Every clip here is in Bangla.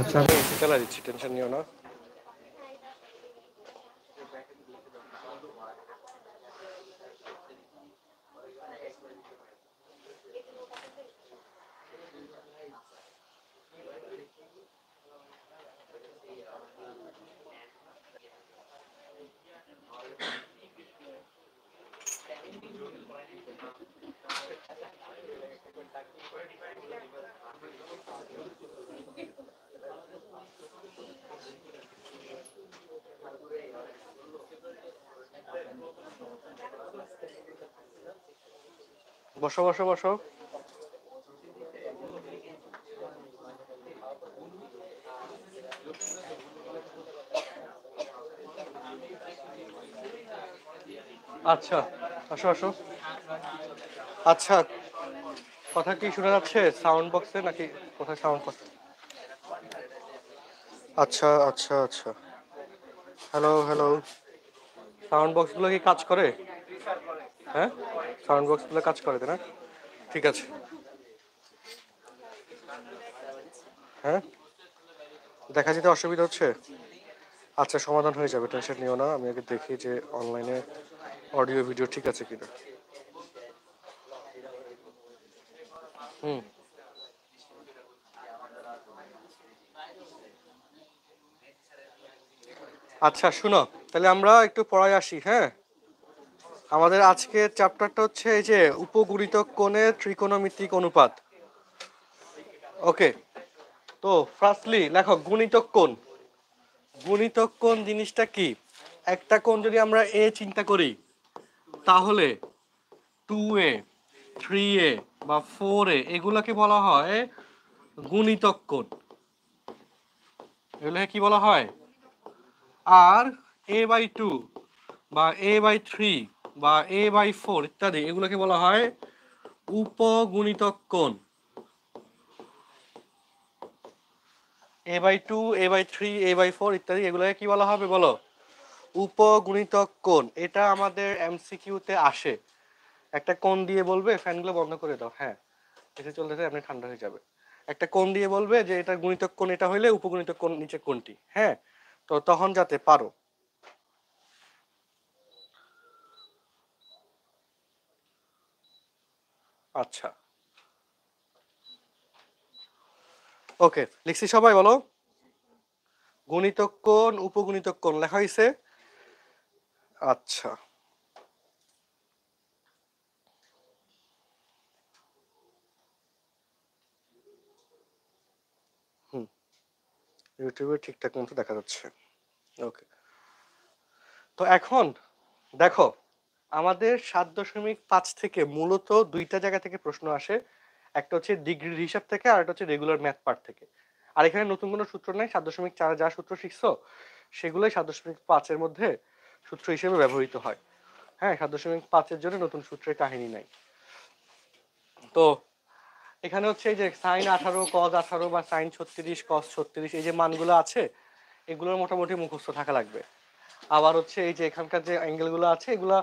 আচ্ছা। আমি এসি চালা দিচ্ছি টেনশন নিও না। বসো বসো বসো। আচ্ছা আসো আসো। আচ্ছা কথা কি শোনা যাচ্ছে? সাউন্ড বক্সে নাকি কোথায় সাউন্ড বক্স আচ্ছা আচ্ছা আচ্ছা। হ্যালো হ্যালো সাউন্ড বক্সগুলো কি কাজ করে? হ্যাঁ? সাউন্ড বক্সগুলো কাজ করে না? ঠিক আছে। হ্যাঁ? দেখা যেতে অসুবিধা হচ্ছে? আচ্ছা সমাধান হয়ে যাবে টেনশন নিও না। আমি আগে দেখি যে অনলাইনে অডিও ভিডিও ঠিক আছে কিনা। আচ্ছা শুনো, তাহলে আমরা একটু পড়ায় আসি হ্যাঁ? আমাদের আজকের চ্যাপ্টারটা হচ্ছে এই যে উপগুণিত কোণের ত্রিকোণমিতিক অনুপাত। ওকে তো ফার্স্টলি লেখো গুণিতক কোণ। গুণিতক কোণ জিনিসটা কি? একটা কোণ যদি আমরা এ চিন্তা করি, তাহলে টু এ থ্রি এ বা ফোর এ এগুলোকে বলা হয় গুণিতক কোণ এগুলোকে কি বলা হয়? আর এ বাই টু বা এ বাই থ্রি বা এ বাই ফোর ইত্যাদি, এগুলোকে বলা হয় উপগুণিতক কোণ A by two A by three A by four ইত্যাদি, এগুলোকে কি বলা হবে বলো? উপগুণিতক কোণ এটা আমাদের এমসিকিউতে আসে। একটা কোন দিয়ে বলবে, ফ্যানগুলো বন্ধ করে দাও। হ্যাঁ এসে চলতেছে, আপনি ঠান্ডা হয়ে যাবে। একটা কোন দিয়ে বলবে যে, এটা গুণিতক কোণ, এটা হইলে উপগুণিতক কোণ নিচে কোনটি হ্যাঁ তো তখন যাতে পারো। আচ্ছা। ওকে, লিখছি সবাই, বলো। গুণিতক কোণ, উপগুণিতক কোণ, লেখা হয়েছে আচ্ছা হুম ইউটিউবে ঠিকঠাক মতো দেখা যাচ্ছে। ওকে তো এখন দেখো, আমাদের সাত দশমিক পাঁচ থেকে মূলত দুইটা জায়গা থেকে প্রশ্ন আসে। একটা হচ্ছে ডিগ্রির হিসাব থেকে আর একটা হচ্ছে রেগুলার ম্যাথ পার্ট থেকে। আর এখানে নতুন কোনো সূত্র নাই, সাত দশমিক চারে যা সূত্র শিখছো, সেগুলোই সাত দশমিক পাঁচের মধ্যে সূত্র হিসেবে ব্যবহৃত হয়। হ্যাঁ সাত দশমিক পাঁচের জন্য নতুন সূত্রের কাহিনী নাই। তো এখানে হচ্ছে এই যে সাইন আঠারো কজ আঠারো বা সাইন ছত্রিশ কজ ছত্রিশ, এই যে মানগুলো আছে, এগুলোর মোটামুটি মুখস্থ থাকা লাগবে। আবার হচ্ছে এই যে এখানকার যে অ্যাঙ্গেলগুলো আছে, এগুলা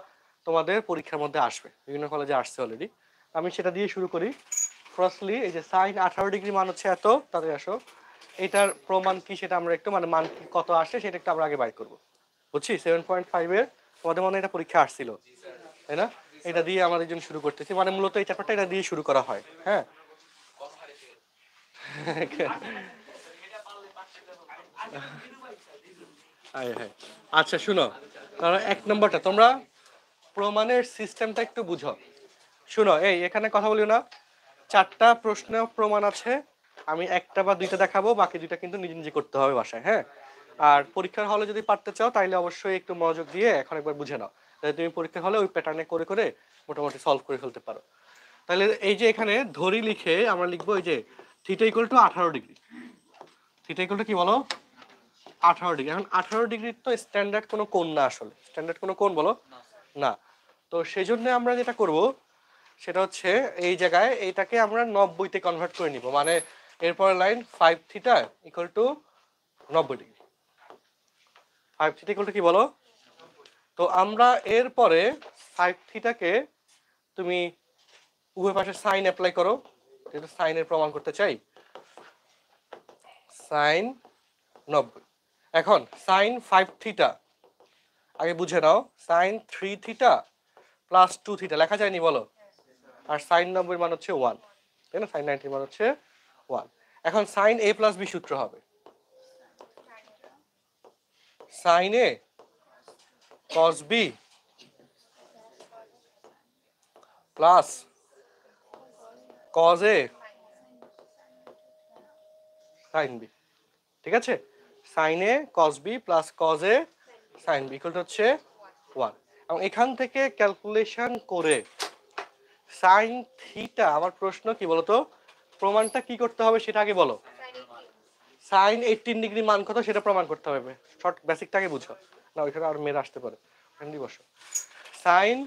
তোমাদের পরীক্ষার মধ্যে আসবে। বিভিন্ন কলেজে আসছে অলরেডি আমি সেটা দিয়ে শুরু করি। ফার্স্টলি এই যে সাইন আঠারো ডিগ্রি মান হচ্ছে এত তাতে আসো। এটার প্রমাণ কি সেটা আমরা একটু মানে মান কত আসে সেটা একটু আমরা আগে বাই করব। বুঝছি? সেভেন পয়েন্ট ফাইভের তোমাদের মনে এটা পরীক্ষা আসছিল। তাই না? এটা দিয়ে আমাদের জন্য শুরু করতেছি। মানে মূলত এই চ্যাপ্টারটা এটা দিয়ে শুরু করা হায়। হায়। আচ্ছা শুনো। তাহলে এক নম্বরটা, তোমরা প্রমাণের সিস্টেমটা একটু বুঝো। শুনো, এই, এখানে কথা বলিও না। চারটা প্রশ্ন প্রমাণ আছে। আমি একটা বা দুইটা দেখাবো, বাকি দুইটা কিন্তু নিজে নিজে করতে হবে বাসায় হ্যাঁ? আর পরীক্ষার হলে যদি পারতে চাও তাহলে অবশ্যই একটু মনোযোগ দিয়ে এখন একবার বুঝে নাও। তাহলে তুমি পরীক্ষার হলে ওই প্যাটার্নে করে করে মোটামুটি সলভ করে ফেলতে পারো। তাহলে এই যে এখানে ধরি লিখে আমরা লিখব, এই যে থিটা ইকুয়াল টু আঠারো ডিগ্রি থিটা ইকুয়াল টু কি বলো? আঠারো ডিগ্রি এখন আঠারো ডিগ্রির তো স্ট্যান্ডার্ড কোনো কোণ না আসলে। স্ট্যান্ডার্ড কোনো কোণ বলো? না। তো সেই জন্য আমরা যেটা করব সেটা হচ্ছে এই জায়গায় এইটাকে আমরা নব্বইতে কনভার্ট করে নিব। মানে এরপর line five theta equal to নব্বই degree five theta equal to কি বলো? তো আমরা এরপরে ফাইভ থিটাকে তুমি উভয় পাশে সাইন অ্যাপ্লাই করো। যেহেতু সাইনের প্রমাণ করতে চাই। সাইন নব্বই। এখন, সাইন ফাইভ থিটা। আগে বুঝে নাও, sine three theta plus two theta, লেখা যায়নি বলো? আর সাইন নব্বই মান হচ্ছে ওয়ান। তাই না? সাইন নাইনটির মান হচ্ছে ওয়ান। এখন সাইন এ প্লাস বি সূত্র হবে। Sine A cos B plus cos? A sine B ঠিক আছে? Sine A cos B plus cos A sine B equal হচ্ছে ওয়ান এবং এখান থেকে ক্যালকুলেশন করে সাইন থিটা আমার প্রশ্ন কি বলতো? প্রমাণটা কি করতে হবে সেটা আগে বলো। সাইন এইটিন ডিগ্রি মান কত সেটা প্রমাণ করতে হবে। শর্ট বেসিকটাকে বুঝো। না, ওইখানে আর মেয়েরা আসতে পারে। দিয়ে বসো। সাইন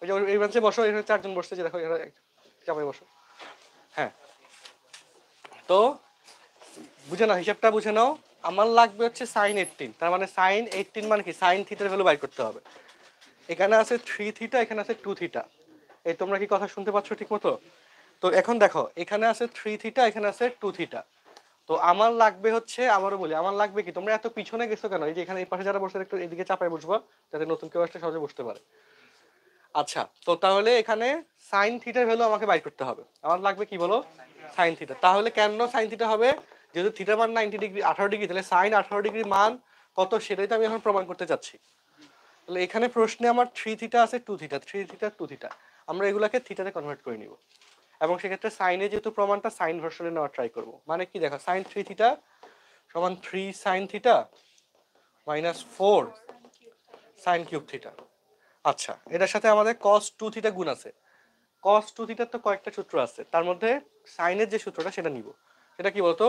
ওই যে এই বসো, এখানে চারজন বসছে যে দেখো এখানে চাপাই বসো। হ্যাঁ। তো বুঝে নাও, হিসাবটা বুঝে নাও। আমার লাগবে হচ্ছে সাইন এইটিন তার মানে সাইন এইটিন মানে কি? সাইন থিটার ভ্যালু বাই করতে হবে। এখানে আছে থ্রি থিটা এখানে আছে টু থিটা এই তোমরা কি কথা শুনতে পাচ্ছ ঠিক মতো তো এখন দেখো, এখানে আছে থ্রি থিটা এখানে আছে টু থিটা তো আমার লাগবে হচ্ছে, আমারও বলি, আমার লাগবে কি? তোমরা এত পিছনে গেছো কেন? এই যে এখানে এই পাশে যারা বসে, একটু এদিকে চাপায় বসবা, যাতে নতুন কেউ আসলে সহজে বসতে পারে। আচ্ছা তো তাহলে এখানে সাইন থিটার ভ্যালু আমাকে বাই করতে হবে। আমার লাগবে কি বলো? সাইন থিটা তাহলে কেন সাইন থিটা হবে? যেহেতু থিটার মান নাইনটি ডিগ্রি আঠারো ডিগ্রি তাহলে সাইন আঠারো ডিগ্রি মান কত সেটাই তো আমি এখন প্রমাণ করতে চাচ্ছি। তাহলে এখানে প্রশ্নে আমার থ্রি থিটা আছে two theta three theta two theta আমরা এগুলাকে থিটাতে কনভার্ট করে নিব। এবং সেক্ষেত্রে সাইনে যেহেতু প্রমাণটা সাইন ভার্সনে নেওয়ার ট্রাই করব। মানে কি দেখো সাইন থ্রি থিটা সমান three sine theta minus four sine cube theta আচ্ছা এটার সাথে আমাদের কস টু থিটা গুণ আছে। কস টু থিটার তো কয়েকটা সূত্র আছে, তার মধ্যে সাইনের যে সূত্রটা সেটা নিব। সেটা কি বলতো?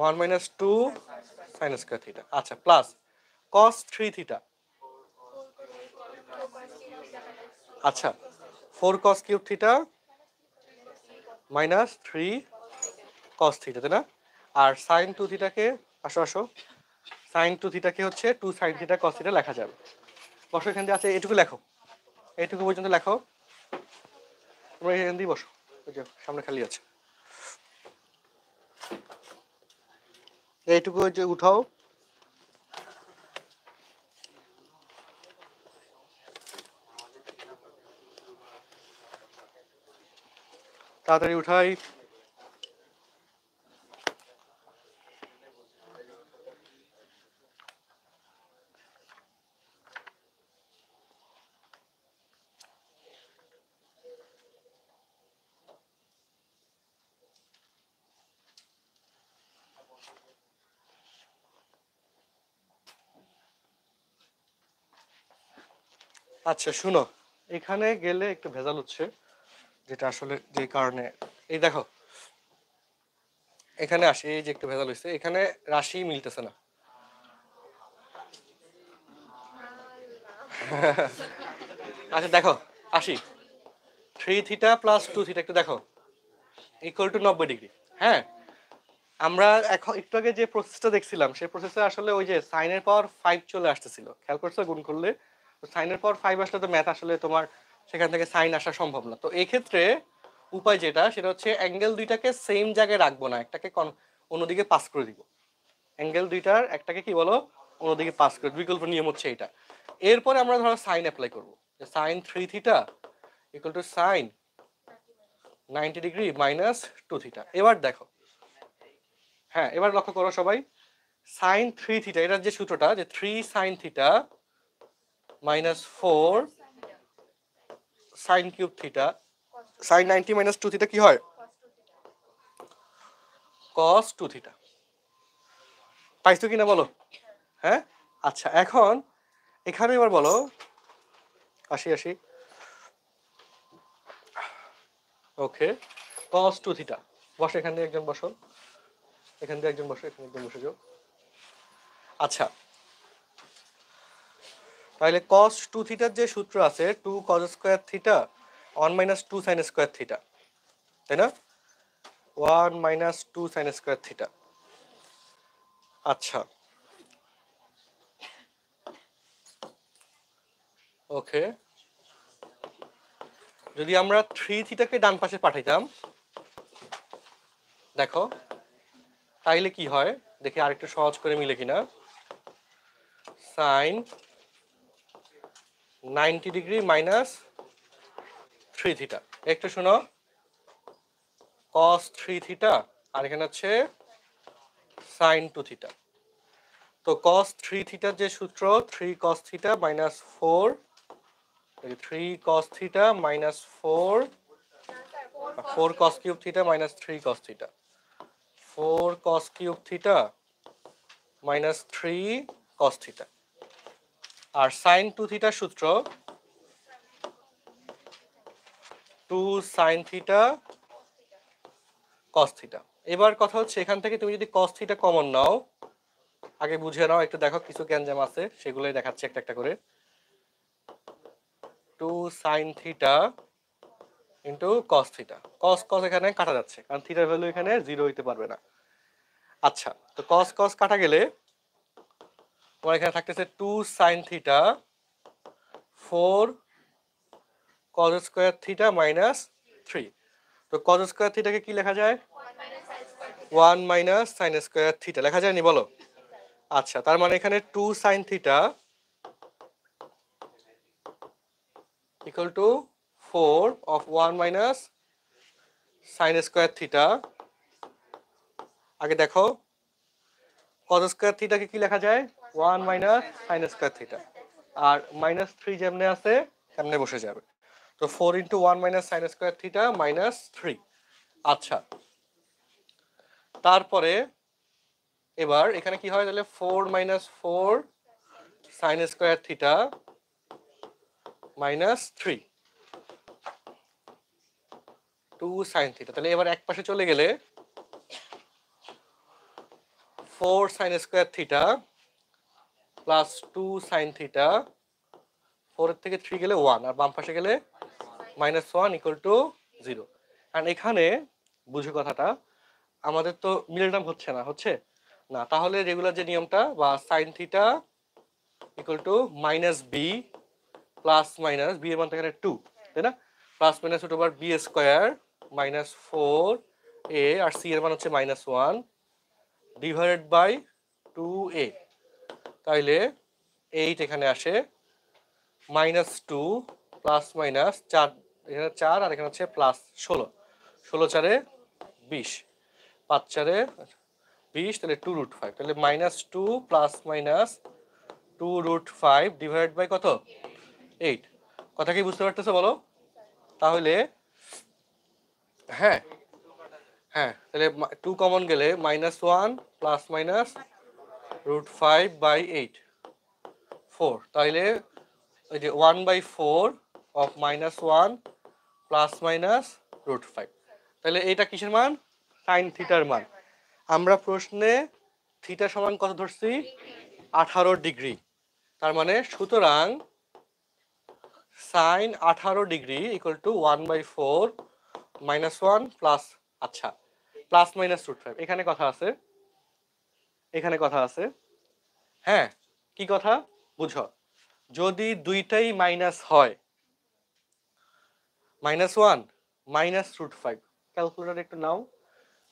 One minus two sine square theta আচ্ছা প্লাস কস থ্রি থিটা আচ্ছা four cos cube theta minus three cos theta তাই না? আর সাইন টু থিটাকে আসো আসো। সাইন টু থিটাকে হচ্ছে two sine theta cos theta লেখা যাবে। বসো এখান আছে এটুকু লেখো। এইটুকু পর্যন্ত লেখো। তোমরা এখান দিয়ে বসো। সামনে খালি আছে। এইটুকু যে উঠাও। তাড়াতাড়ি উঠাই। আচ্ছা শুনো। এখানে গেলে একটু ভেজাল হচ্ছে, যেটা আসলে যে কারণে। এই দেখো, এখানে আসি, এই যে একটু ভেজাল হয়েছে এখানে রাশি মিলতেছে না। আচ্ছা দেখো, আসি। Three theta plus two theta, একটু দেখো। ইকুয়াল টু নব্বই ডিগ্রি। হ্যাঁ? আমরা এখন একটু আগে যে প্রসেসটা দেখছিলাম, সেই প্রসেসে আসলে ওই যে সাইনের পাওয়ার ফাইভ চলে আসতেছিল। খেয়াল করছ? গুণ করলে সাইনের পর ফাইভ আসলে তো ম্যাথ আসলে তোমার সেখান থেকে সাইন আসা সম্ভব না। তো এই ক্ষেত্রে উপায় যেটা, সেটা হচ্ছে অ্যাঙ্গেল দুইটাকে সেম জায়গায় রাখব না, একটাকে অন্যদিকে পাস করে দিব। অ্যাঙ্গেল দুইটার একটাকে কি বলো? অন্যদিকে পাস করে, বিকল্প নিয়ম হচ্ছে এটা। এরপরে আমরা ধরো সাইন অ্যাপ্লাই করব। Sine three theta equal to sine ninety degree minus two theta এবার দেখো। হ্যাঁ এবার লক্ষ্য করো সবাই। সাইন থ্রি থিটা এটার যে সূত্রটা, যে three sine theta minus four sine cube theta sine ninety minus two theta কি হয়? কস টু থিটা পাইছো কিনা বলো? হ্যাঁ? আচ্ছা এখন এখানে এবার বলো। আসি আসি। ওকে কস টু থিটা বসো এখান দিয়ে একজন বসো। এখান দিয়ে একজন বসো, এখানে একজন বসে যাও। আচ্ছা তাহলে কস টু থিটার যে সূত্র আছে two cos square theta one minus two sine square theta তাই না? One minus two sine square theta আচ্ছা। ওকে যদি আমরা থ্রি থিটাকে ডান পাশে পাঠাইতাম, দেখো, তাইলে কি হয়? দেখি আরেকটু সহজ করে মিলে কিনা। Sine ninety degree minus three theta. একটু শোনো। কস থ্রি থিটা আর এখানে হচ্ছে সাইন টু থিটা। তো কস থ্রি থিটার যে সূত্র, three cos theta minus four three cos theta minus four four cos cube theta minus three cos theta. Four cos cube theta minus three cos theta. আর সাইন টু থিটার সূত্র two sine theta cos theta এবার কথা হচ্ছে এখান থেকে তুমি যদি কস থিটা কমন নাও, আগে বুঝে নাও, একটু দেখো কিছু গ্যাঞ্জাম আছে, সেগুলোই দেখাচ্ছি একটা একটা করে। Two sine theta into cos theta cos cos এখানে কাটা যাচ্ছে, কারণ থিটার ভ্যালু এখানে জিরো হইতে পারবে না। আচ্ছা তো কস কস কাটা গেলে তোমার এখানে থাকতেছে two sine theta four cos square theta minus three তো কজ স্কোয়ার থিটাকে কি লেখা যায়? One minus sine square theta লেখা যায়নি বলো? আচ্ছা তার মানে এখানে two sine theta equal to 4 of 1 minus sin square theta আগে দেখো, cos স্কোয়ার থিটাকে কি লেখা যায়? 1 minus sin square theta আর minus 3 যেমনে আছে, তেমনে বসে যাবে। তো 4 into 1 minus sin square theta minus 3 আচ্ছা। তারপরে এবার এখানে কি হয় তাহলে? 4 minus 4 sin square theta minus three. Two sine theta. তাহলে এবার এক পাশে চলে গেলে four sine square theta plus two sine theta ফোরের থেকে থ্রি গেলে ওয়ান আর বাম পাশে গেলে minus one equal to zero কারণ এখানে, বুঝে কথাটা, আমাদের তো মিডল টার্ম হচ্ছে না হচ্ছে? না, তাহলে রেগুলার যে নিয়মটা, বা sine theta equal to minus B plus minus B এর মান এখানে টু তাই না? Plus minus two over B square minus four A R C এর মান হচ্ছে minus one divided by two A তাইলে এইট এখানে আসে মাইনাস টু প্লাস মাইনাস চার, এখানে চার আর এখানে হচ্ছে প্লাস ষোলো। ষোলো চারে বিশ। পাঁচ চারে বিশ, তাহলে টু রুট ফাইভ তাহলে minus two plus minus two root five divide by কত? এইট কথা কি বুঝতে পারতেছো বলো? তাহলে হ্যাঁ হ্যাঁ তাহলে টু কমন গেলে minus one plus minus root five by eight four তাহলে ওই যে one by four of minus one plus minus root five তাহলে এইটা কিসের মান? সাইন থিটার মান। আমরা প্রশ্নে থিটা সমান কত ধরছি? আঠারো ডিগ্রি। তার মানে সুতরাং সাইন আঠারো degree equal to one by four minus one plus আচ্ছা প্লাস মাইনাস রুট ফাইভ এখানে কথা আছে। এখানে কথা আছে। হ্যাঁ। কি কথা? বুঝো। যদি দুইটাই মাইনাস হয় minus one minus root five calculator একটু নাও।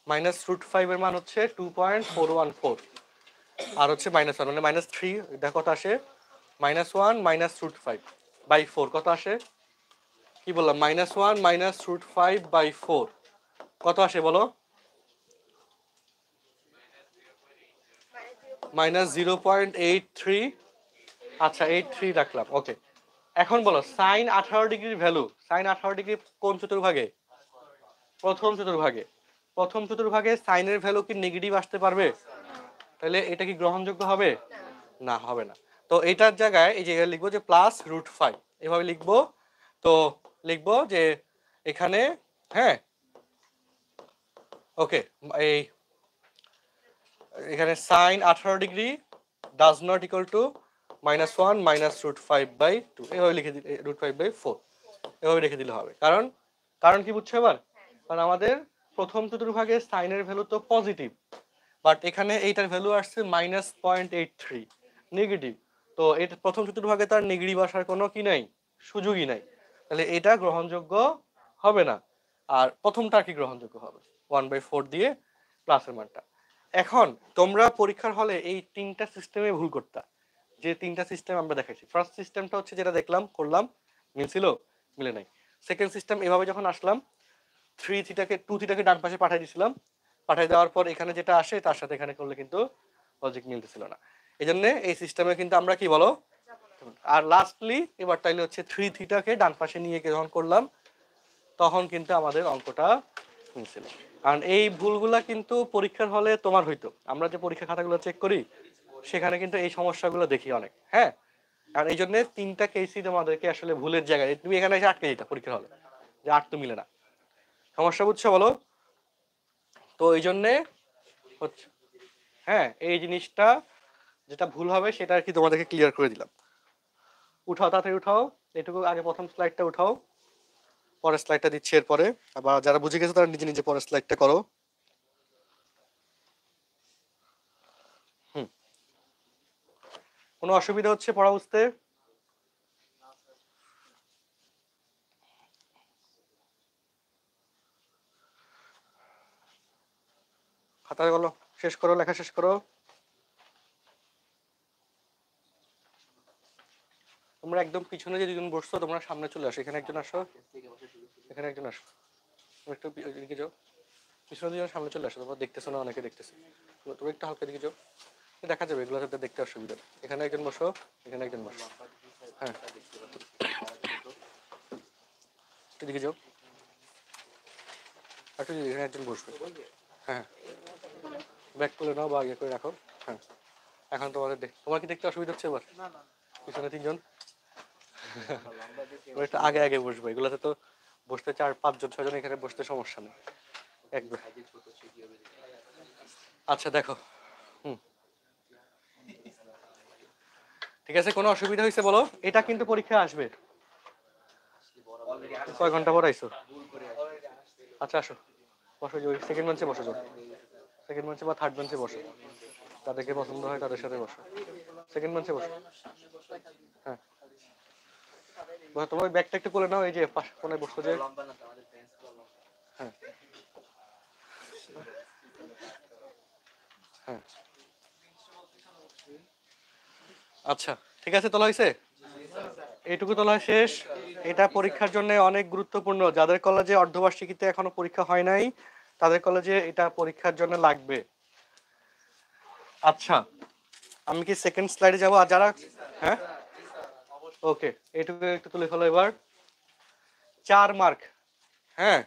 মাইনাস রুট ফাইভের মান হচ্ছে two point four one four আর হচ্ছে মাইনাস ওয়ান মানে মাইনাস থ্রি এটা কত আসে? Minus one minus root five by four কত আসে? কি বললাম? Minus one minus root five by four কত আসে বলো? Minus zero point eight three আচ্ছা এইট থ্রি রাখলাম ওকে এখন বলো সাইন আঠারো ডিগ্রির ভ্যালু সাইন আঠারো ডিগ্রি কোন চতুর্ভাগে? প্রথম চতুর্ভাগে। প্রথম চতুর্ভাগে সাইনের ভ্যালু কি নেগেটিভ আসতে পারবে? তাহলে এটা কি গ্রহণযোগ্য হবে? না হবে না। তো এটার জায়গায় এই যে লিখব যে প্লাস রুট ফাইভ এভাবে লিখব। তো লিখব যে এখানে হ্যাঁ ওকে এই এখানে সাইন আঠারো degree does not equal to minus one minus root five by two এভাবে লিখে দিলে রুট ফাইভ বাই ফোর এভাবে লিখে দিলে হবে। কারণ কারণ কি বুঝছ এবার? কারণ আমাদের প্রথম চতুর্ভাগে সাইনের ভ্যালু তো পজিটিভ বাট এখানে এইটার ভ্যালু আসছে minus point eight three negative তো এটা, প্রথম চতুর্ভাগে তার নেগেটিভ আসার কোনো কি নাই? সুযোগই নাই। তাহলে এটা গ্রহণযোগ্য হবে না। আর প্রথমটা কি গ্রহণযোগ্য হবে? ওয়ান বাই ফোর দিয়ে প্লাসের মানটা। এখন তোমরা পরীক্ষার হলে এই তিনটা সিস্টেমে ভুল করতা। যে তিনটা সিস্টেম আমরা দেখাইছি। ফার্স্ট সিস্টেমটা হচ্ছে যেটা দেখলাম, করলাম, মিলছিল, মিলে নাই। সেকেন্ড সিস্টেম এভাবে যখন আসলাম থ্রি থিটাকে টু থিটাকে ডান পাশে পাঠিয়ে দিয়েছিলাম পাঠিয়ে দেওয়ার পর এখানে যেটা আসে, তার সাথে এখানে করলে কিন্তু লজিক মিলতেছিল না। এই জন্য এই সিস্টেমে কিন্তু আমরা কি বলো? আর লাস্টলি এবার তাইলে হচ্ছে থ্রি থিটাকে ডান পাশে নিয়ে যখন করলাম, তখন কিন্তু আমাদের অঙ্কটা মিলছিল কারণ এই ভুলগুলা কিন্তু পরীক্ষার হলে তোমার হইতো। আমরা যে পরীক্ষা খাতাগুলো চেক করি, সেখানে কিন্তু এই সমস্যাগুলো দেখি অনেক হ্যাঁ? আর এই জন্য তিনটা কেসই তোমাদেরকে আসলে ভুলের জায়গায়, তুমি এখানে এসে আটকে দিতা পরীক্ষার হলে, যে আট তো মিলে না। সমস্যা বুঝছ বলো? তো এই জন্যে হচ্ছে হ্যাঁ এই জিনিসটা যেটা ভুল হবে সেটা আর কি তোমাদেরকে ক্লিয়ার করে দিলাম। উঠাও, তাড়াতাড়ি উঠাও এটুকু আগে প্রথম স্লাইডটা উঠাও। পরের স্লাইডটা দিচ্ছি এরপরে। আবার যারা বুঝে গেছে তারা নিজে নিজে পরের স্লাইডটা করো। কোনো অসুবিধা হচ্ছে পড়া বুঝতে? খাতা গেলো শেষ করো, লেখা শেষ করো। তোমরা একদম পিছনে যে দুজন বসছো তোমরা সামনে চলে আসো। এখানে একজন আসো। এখানে একজন আসো। একটু এদিকে যাও। পিছনে দুজন সামনে চলে আসো। তোমরা দেখতেছো না অনেকে দেখতেছে। তুমি- তুমি একটু হালকা দিকে যাও। দেখা যাবে এগুলো যাতে দেখতে অসুবিধা এখানে একজন বসো এখানে একজন বসো। হ্যাঁ। একটু দিকে যাও একটু এখানে একজন বসবে। হ্যাঁ। ব্যাক তুলে নাও বা ইয়ে করে রাখো। হ্যাঁ। এখন তোমাদের দেখ তোমার কি দেখতে অসুবিধা হচ্ছে এবার? পিছনে তিনজন? একটু আগে আগে বসবো। এগুলোতে তো বসতে চার পাঁচজন ছয়জন এখানে বসতে সমস্যা নেই। একবার আচ্ছা দেখো। হুম। ঠিক আছে কোনো অসুবিধা হয়েছে বলো? এটা কিন্তু পরীক্ষা আসবে। কয় ঘণ্টা পর আইসো আচ্ছা আসো। বসো যে সেকেন্ড বেঞ্চে বসো সেকেন্ড বেঞ্চে বা থার্ড বেঞ্চে বসো। তাদেরকে পছন্দ হয় তাদের সাথে বসো। সেকেন্ড বেঞ্চে বসো, তোমার ব্যাগটা একটু করে নাও, এই যে পাশ কোনায় বসো যে। হ্যাঁ। হ্যাঁ। আচ্ছা ঠিক আছে, তোলা হয়েছে এইটুকু তোলা শেষ। এটা পরীক্ষার জন্য অনেক গুরুত্বপূর্ণ। যাদের কলেজে অর্ধবার্ষিকীতে এখনও পরীক্ষা হয় নাই, তাদের কলেজে এটা পরীক্ষার জন্য লাগবে। আচ্ছা আমি কি সেকেন্ড স্লাইডে যাব? আর যারা হ্যাঁ? ওকে এটুকু একটু তুলে ফেলো এবার। চার মার্ক হ্যাঁ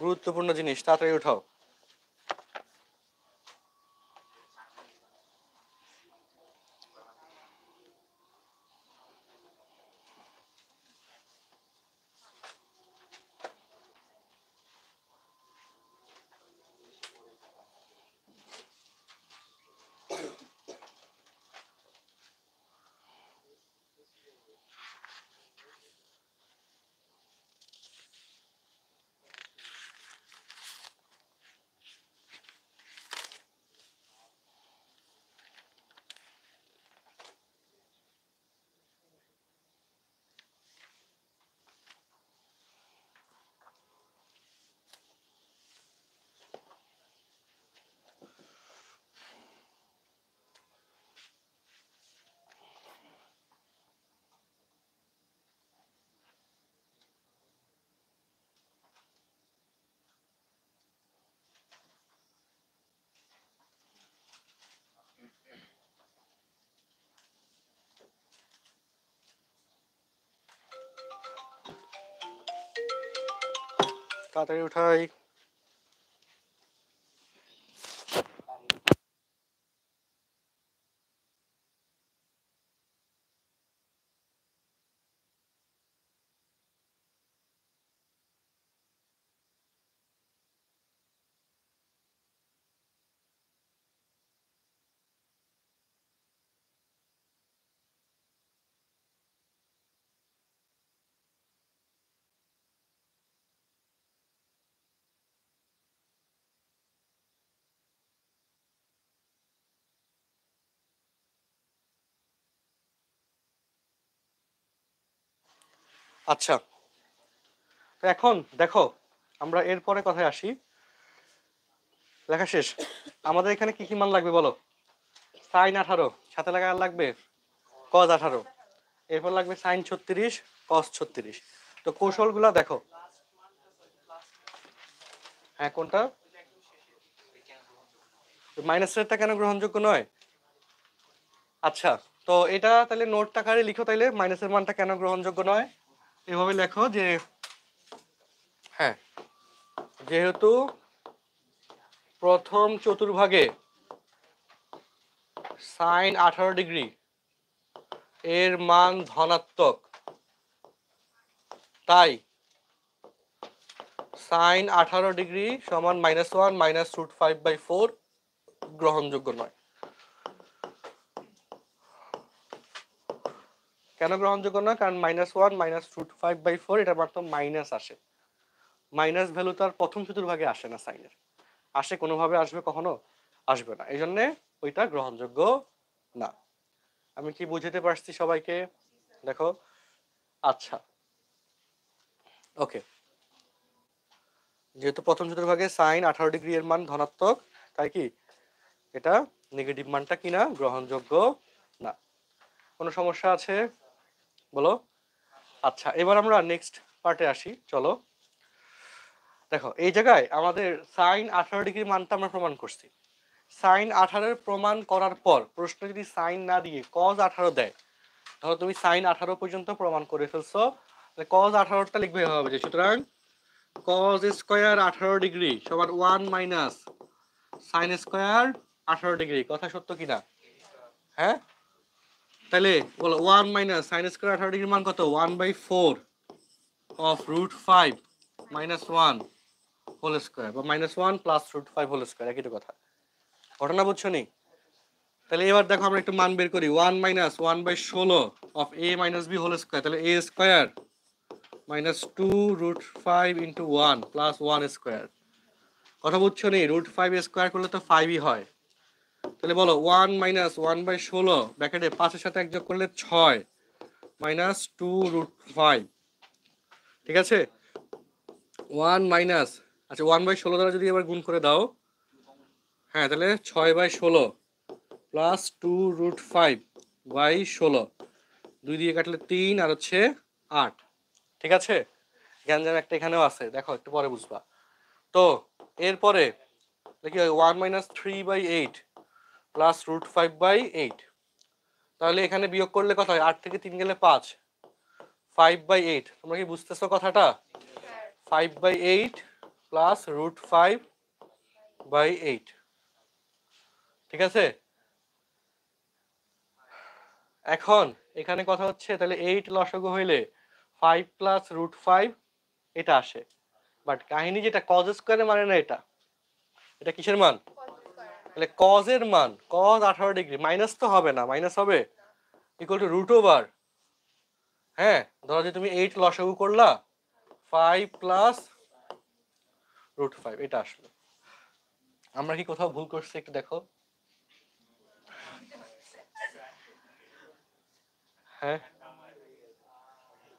গুরুত্বপূর্ণ জিনিস তাড়াতাড়ি উঠাও। তাড়াতাড়ি উঠাই আচ্ছা। তো এখন দেখো, আমরা এরপরে কথায় আসি। লেখা শেষ। আমাদের এখানে কি কি মান লাগবে বলো? সাইন আঠারো, সাথে লাগা লাগবে? কজ আঠারো। এরপর লাগবে সাইন ছত্রিশ কস ছত্রিশ। তো কৌশলগুলা দেখো। হ্যাঁ কোনটা? মাইনাস রেটটা কেন গ্রহণযোগ্য নয়? আচ্ছা তো এটা তাহলে নোট আকারে লিখো তাইলে। মাইনাসের মানটা কেন গ্রহণযোগ্য নয়? এভাবে লেখো যে হ্যাঁ যেহেতু প্রথম চতুর্ভাগে সাইন আঠারো ডিগ্রি এর মান ধনাত্মক, তাই সাইন আঠারো ডিগ্রি সমান minus one minus root five by four গ্রহণযোগ্য নয়। কেন গ্রহণযোগ্য নয়? কারণ minus one minus root five by four এটা মাত্র মাইনাস আসে। মাইনাস ভ্যালু তার প্রথম চতুর্ভাগে আসে না সাইনের আসে কোনোভাবে আসবে কখনো? আসবে না। এই জন্যে ওইটা গ্রহণযোগ্য না। আমি কি বুঝাতে পারছি সবাইকে? দেখো। আচ্ছা। ওকে যেহেতু প্রথম চতুর্ভাগে সাইন আঠারো ডিগ্রি এর মান ধনাত্মক, তাই কি? এটা নেগেটিভ মানটা কিনা? গ্রহণযোগ্য না। কোনো সমস্যা আছে? বলো। আচ্ছা এবার আমরা নেক্সট পার্টে আসি, চলো। দেখো, এই জায়গায় আমাদের সাইন আঠারো ডিগ্রি মানটা আমরা প্রমাণ করছি। সাইন আঠারোর প্রমাণ করার পর, প্রশ্ন যদি সাইন না দিয়ে কজ আঠারো দেয় ধরো তুমি সাইন আঠারো পর্যন্ত প্রমাণ করে ফেলছো। কজ আঠারোটা লিখবে হবে যে, সুতরাং কজ স্কোয়ার আঠারো ডিগ্রি সবার ওয়ান মাইনাস সাইন স্কোয়ার আঠারো ডিগ্রি, কথা সত্য কিনা? হ্যাঁ? তাহলে বলো ওয়ান মাইনাস সাইন স্কোয়ার আঠারো ডিগ্রি মান কত? One by four of root five minus one whole square বা minus one plus root five whole square একই তো কথা। ঘটনা বুঝছ নি? তাহলে এবার দেখো আমরা একটু মান বের করি। ওয়ান মাইনাস ওয়ান বাই ষোলো of a minus b whole square তাহলে a square minus two root five into one plus one square কথা বুঝছ নি? রুট ফাইভ স্কোয়ার করলে তো ফাইভই হয়। তাহলে বলো ওয়ান মাইনাস ওয়ান বাই ষোলো ব্যাকেটে পাঁচের সাথে এক যোগ করলে ছয় মাইনাস টু রুট ফাইভ ঠিক আছে? ওয়ান মাইনাস আচ্ছা ওয়ান বাই ষোলো দ্বারা যদি এবার গুণ করে দাও হ্যাঁ তাহলে ছয় বাই ষোলো plus two root five by ষোলো। দুই দিয়ে কাটলে তিন আর হচ্ছে আট। ঠিক আছে? জ্ঞানজাম একটা এখানেও আছে, দেখো, একটু পরে বুঝবা। তো, এরপরে দেখি one minus three by eight plus root five by eight তাহলে এখানে বিয়োগ করলে কত হয়? আট থেকে তিন গেলে পাঁচ। ফাইভ বাই এইট তোমরা কি বুঝতেছো কথাটা? Five by eight plus root five by eight ঠিক আছে? এখন এখানে কথা হচ্ছে, তাহলে এইট লসগু হইলে ফাইভ প্লাস রুট ফাইভ এটা আসে। বাট কাহিনী যেটা কজ স্কোয়ারের মানে না এটা? এটা কিসের মান? তাহলে কজের মান কজ আঠারো ডিগ্রি মাইনাস তো হবে না মাইনাস হবে ইকুয়াল টু রুট ওভার হ্যাঁ? ধরো যে তুমি এইট লসাগু করলা ফাইভ প্লাস রুট ফাইভ এটা আসলো। আমরা কি কোথাও ভুল করছি একটু দেখো। হ্যাঁ?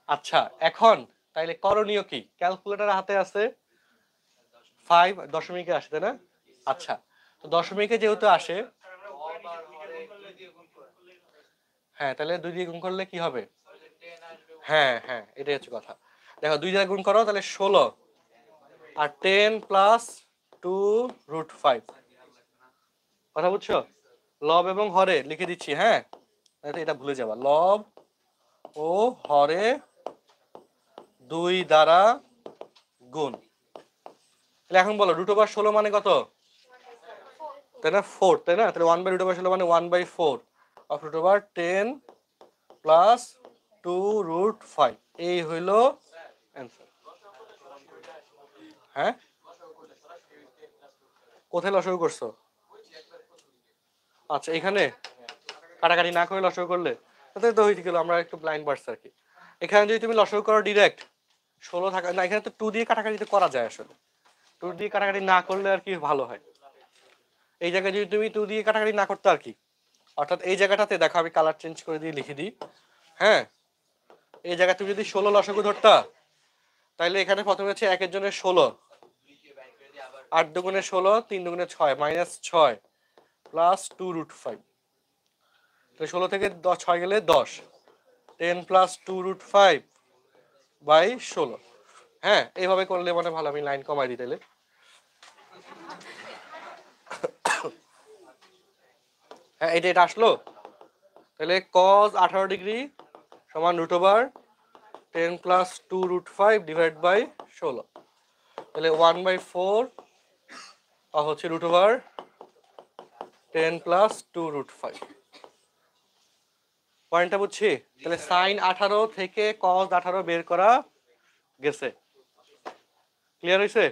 আচ্ছা এখন তাইলে করণীয় কি? ক্যালকুলেটর হাতে আছে ফাইভ দশমিকে আসে তাই না? আচ্ছা তো দশমিকে যেহেতু আসে হ্যাঁ তাহলে দুই দিয়ে গুণ করলে কি হবে? হ্যাঁ হ্যাঁ এটাই হচ্ছে কথা। দেখো, দুই দিয়ে গুণ করো, তাহলে ষোলো। আর ten plus two root five কথা বুঝছ? লব এবং হরে লিখে দিচ্ছি হ্যাঁ? এটা ভুলে যাবা। লব ও হরে দুই দ্বারা গুণ। তাহলে এখন বলো রুট ওভার ষোলো মানে কত? তাই না? ফোর তাই না? তাহলে ওয়ান বাই রুট ওভার ষোলো মানে one by four of root over ten plus two root five এই হইল অ্যান্সার হ্যাঁ? কোথায় লসগু করছ? আচ্ছা এখানে? কাটাকাটি না করে লসগু করলে? তাহলে তো হয়ে গেল, আমরা একটু ব্লাইন্ড বার্স আর কি। এখানে যদি তুমি লসগু করো ডিরেক্ট ষোলো থাকা না, এখানে তো টু দিয়ে কাটাকাটি তো করা যায় আসলে। টু দিয়ে কাটাকাটি না করলে আর কি ভালো হয়। এই জায়গায় যদি তুমি টু দিয়ে কাটাকাটি না করতে আর কি? অর্থাৎ এই জায়গাটাতে দেখো আমি কালার চেঞ্জ করে দিয়ে লিখে দিই। হ্যাঁ? এই জায়গায় তুমি যদি ষোলো লসাগু ধরতা তাহলে এখানে প্রথমে হচ্ছে একের জন্য ষোলো। আট দুগুণে ষোলো, তিন দুগুণে ছয় মাইনাস ছয় প্লাস টু রুট ফাইভ তাহলে ষোলো থেকে ছয় গেলে দশ। Ten plus two root five by ষোলো। হ্যাঁ? এইভাবে করলে মানে ভালো, আমি লাইন কমাই দিই তাহলে হ্যাঁ এটা এটা আসলো? তাহলে কজ আঠারো ডিগ্রি সমান root over ten plus two root five divide by ষোলো। তাহলে ওয়ান বাই ফোর হচ্ছে root over ten plus two root five পয়েন্টটা বুঝছি? তাহলে সাইন আঠারো থেকে কজ আঠারো বের করা গেছে। ক্লিয়ার হয়েছে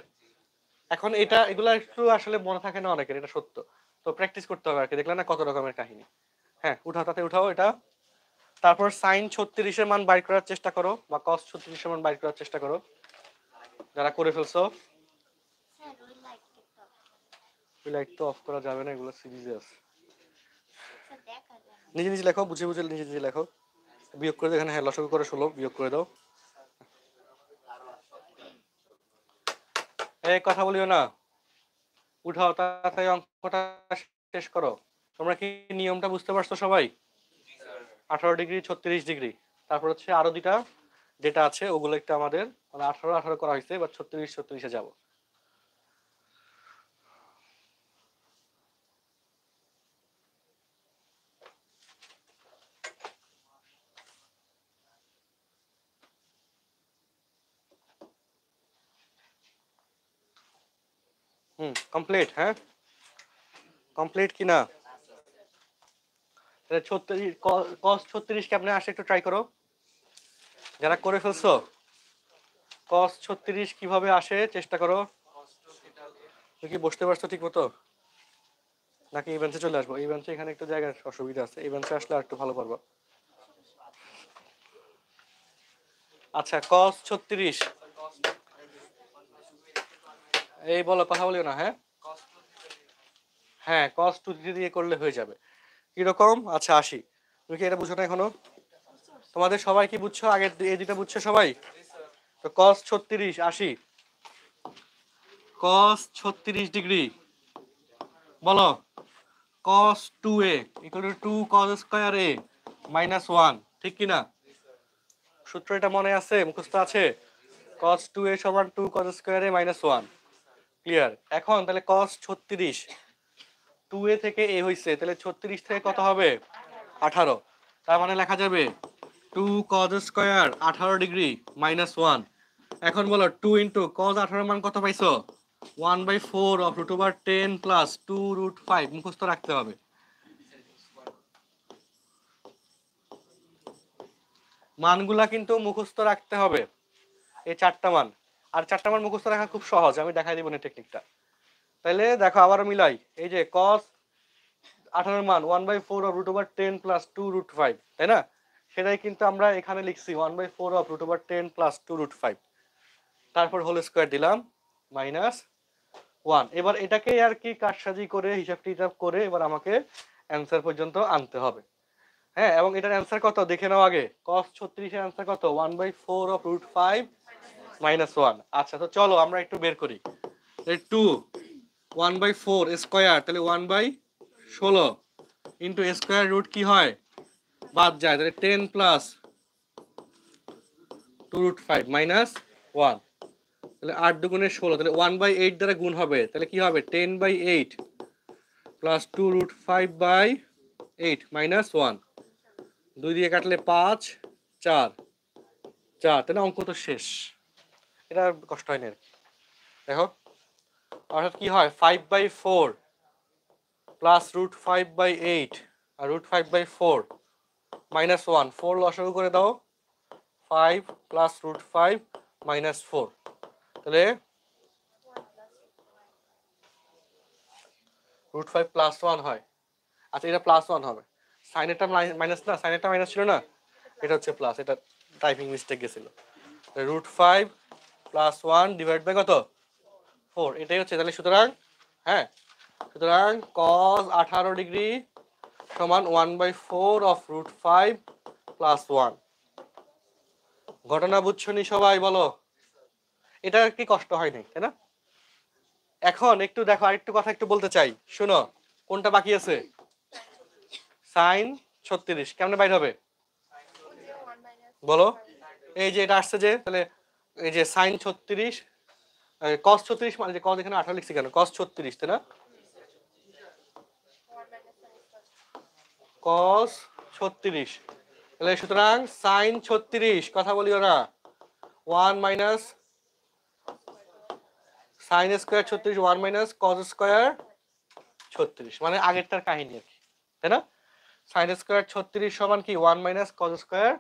এখন এটা, এগুলা একটু আসলে মনে থাকে না অনেকের, এটা সত্য। তো প্র্যাকটিস করতে হবে আর কি দেখলে না কত রকমের কাহিনী। হ্যাঁ উঠাও তাতে উঠাও এটা। তারপর সাইন ছত্রিশের মান বাইর করার চেষ্টা করো বা কস ছত্রিশের মান বাইর করার চেষ্টা করো। যারা করে ফেলছো। লাইট তো অফ করা যাবে না এগুলো সিরিজে আছে নিজে নিজে লেখো বুঝে বুঝে নিজে নিজে লেখো। বিয়োগ করে দাও এখানে হ্যাঁ লসক করে ষোলো বিয়োগ করে দাও। এই কথা বলিও না। উঠাও, তাড়াতাড়ি অঙ্কটা শেষ করো। তোমরা কি নিয়মটা বুঝতে পারছ সবাই? আঠারো ডিগ্রি, ছত্রিশ ডিগ্রি। তারপর হচ্ছে আরও দুটা যেটা আছে, ওগুলো একটা আমাদের মানে আঠারো আঠারো করা হয়েছে বা ছত্রিশ, ছত্রিশে যাব। কমপ্লিট হ্যাঁ কমপ্লিট কি না তাহলে ছত্রিশ কস ছত্রিশ আপনি আসে একটু ট্রাই করো। যারা করে ফেলছো কস ছত্রিশ কীভাবে আসে চেষ্টা করো। তুমি কি বসতে পারছ ঠিক মতো নাকি এই বেঞ্চে চলে আসব? এই বেঞ্চে এখানে একটু জায়গার অসুবিধা আছে। এই বেঞ্চে আসলে আর একটু ভালো পারব আচ্ছা কস ছত্রিশ এই বলো, কথা বলিও না হ্যাঁ? হ্যাঁ কস টু দিয়ে করলে হয়ে যাবে। কীরকম? আচ্ছা আসি। তুমি কি এটা বুঝো না এখনও? তোমাদের সবাই কি বুঝছ? আগের এই দুটা বুঝছ সবাই? তো কস ছত্রিশ আশি কস ছত্রিশ ডিগ্রি। বলো। Cos two a equal to two cos square a minus one ঠিক কি না সূত্র এটা মনে আছে? মুখস্থ আছে? কস টু এ সমান two cos square a minus one clear এখন তাহলে কস ছত্রিশ। টু এ থেকে এ হইছে, তাহলে ছত্রিশ থেকে কত হবে? আঠারো। তার মানে লেখা যাবে টু কজ স্কোয়ার আঠারো ডিগ্রি মাইনাস ওয়ান এখন বলো টু ইন্টু কজ আঠারো মান কত পাইছো? One by four of root over ten plus two root five মুখস্থ রাখতে হবে। মানগুলা কিন্তু মুখস্থ রাখতে হবে। এই চারটা মান। আর চারটা মান মুখস্থ রাখা খুব সহজ, আমি দেখাই দিব না টেকনিকটা তাহলে দেখো আবার মিলাই। এই যে কস আঠারোর মান one by four of root over ten plus two root five তাই না? সেটাই কিন্তু আমরা এখানে লিখছি one by four of root over ten plus two root five তারপর হোল স্কোয়ার দিলাম মাইনাস ওয়ান এবার এটাকে আর কি কারসাজি করে, হিসাব টিসাব করে এবার আমাকে অ্যান্সার পর্যন্ত আনতে হবে। হ্যাঁ এবং এটার অ্যান্সার কত? দেখে নাও আগে। কস ছত্রিশের অ্যান্সার কত? One by four of root five minus one আচ্ছা তো চলো আমরা একটু বের করি। Two one by four square তাহলে ওয়ান বাই ষোলো ইন্টু স্কোয়ার রুট কি হয়? বাদ যায়, তাহলে ten plus two root five minus one তাহলে আট দুগুণে ষোলো, তাহলে ওয়ান বাই এইট দ্বারা গুণ হবে, তাহলে কি হবে? Ten by eight plus two root five by eight minus one দুই দিয়ে কাটলে পাঁচ, চার। চার, তাহলে অঙ্ক তো শেষ। এটা কষ্ট হয়নি আর কি। দেখো, অর্থাৎ কি হয়? Five by four plus root five by eight R root five by four minus one four লসাগু করে দাও। Five plus root five minus four তাহলে রুট ফাইভ প্লাস ওয়ান হয়। আচ্ছা এটা প্লাস ওয়ান হবে। সাইনেরটা মাইনাস না সাইনেরটা মাইনাস ছিল না? এটা হচ্ছে প্লাস এটা টাইপিং মিস্টেক গেছিল। Root five plus one divide by কত? ফোর এটাই হচ্ছে তাহলে সুতরাং হ্যাঁ? সুতরাং কস আঠারো ডিগ্রি সমান one by four of root five plus one ঘটনা বুঝছ নি সবাই, বলো? এটা কি কষ্ট হয়নি, তাই না? এখন একটু দেখো, আরেকটু কথা একটু বলতে চাই। শুনো, কোনটা বাকি আছে? সাইন ছত্রিশ, কেমনে বাইর হবে? বলো, এই যে এটা আসছে যে, তাহলে এই যে সাইন ছত্রিশ কস ছত্রিশ মানে যে কস এখানে আঠারো লিখছি কেন? কস ছত্রিশ, তাই না? কস ছত্রিশ। তাহলে সুতরাং সাইন ছত্রিশ, কথা বলিও না ওয়ান মাইনাস সাইন স্কোয়ার ছত্রিশ ওয়ান মাইনাস কস স্কোয়ার ছত্রিশ। মানে আগেরটার কাহিনী আর কি, তাই না? সাইন স্কোয়ার ছত্রিশ সমান কি? One minus cos square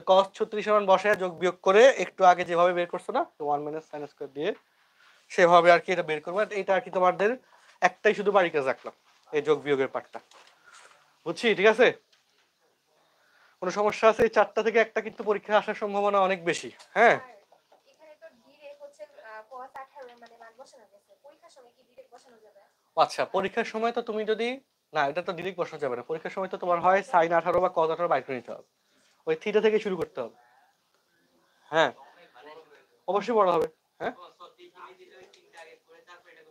cos ছত্রিশ সমান বসে যোগ বিয়োগ করে একটু আগে যেভাবে বের করছ না ওয়ান মাইনাস সাইন স্কোয়ার দিয়ে সেভাবে আর কি এটা বের করব। এটা আর কি তোমাদের একটাই শুধু বাড়ি কাজ রাখলাম এই যোগ বিয়োগের পার্টটা বুঝছি? ঠিক আছে? কোনো সমস্যা আছে? এই চারটা থেকে একটা কিন্তু পরীক্ষা আসার সম্ভাবনা অনেক বেশি হ্যাঁ? এখানে তো ডিরেক্ট হচ্ছে cos 18 মানে আচ্ছা পরীক্ষার সময় তো তুমি যদি না এটা তো ডিরেক্ট বসানো যাবে না। পরীক্ষার সময় তো তোমার হয় সাইন আঠারো বা কজ আঠারো বাইর করে নিতে হবে। ওই থিটা থেকে শুরু করতে হবে। হ্যাঁ। অবশ্যই বড় হবে। হ্যাঁ?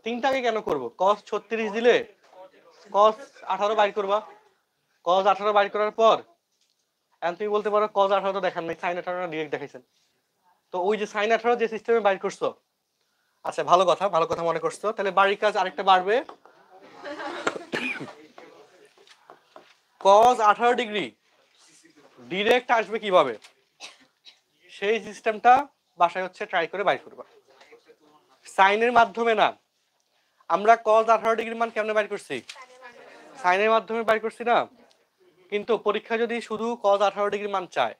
তিনটা আগে কেন করব? কস ছত্রিশ দিলে কস আঠারো বাইর করবা। কস আঠারো বাইর করার পর এখন তুমি বলতে পারো কস আঠারো তো দেখান নাই সাইন আঠারো ডিরেক্ট দেখাইছেন। তো ওই যে সাইন আঠারো যে সিস্টেমে বাইর করছ আচ্ছা ভালো কথা ভালো কথা মনে করছ। তাহলে বাড়ির কাজ আরেকটা বাড়বে। কজ আঠারো ডিগ্রি ডিরেক্ট আসবে কীভাবে? সেই সিস্টেমটা বাসায় হচ্ছে ট্রাই করে বাইর করবা। সাইনের মাধ্যমে না, আমরা কজ আঠারো ডিগ্রি মান কেমনে বাইর করছি? সাইনের মাধ্যমে বাইর করছি না? কিন্তু পরীক্ষা যদি শুধু কজ আঠারো ডিগ্রি মান চায়,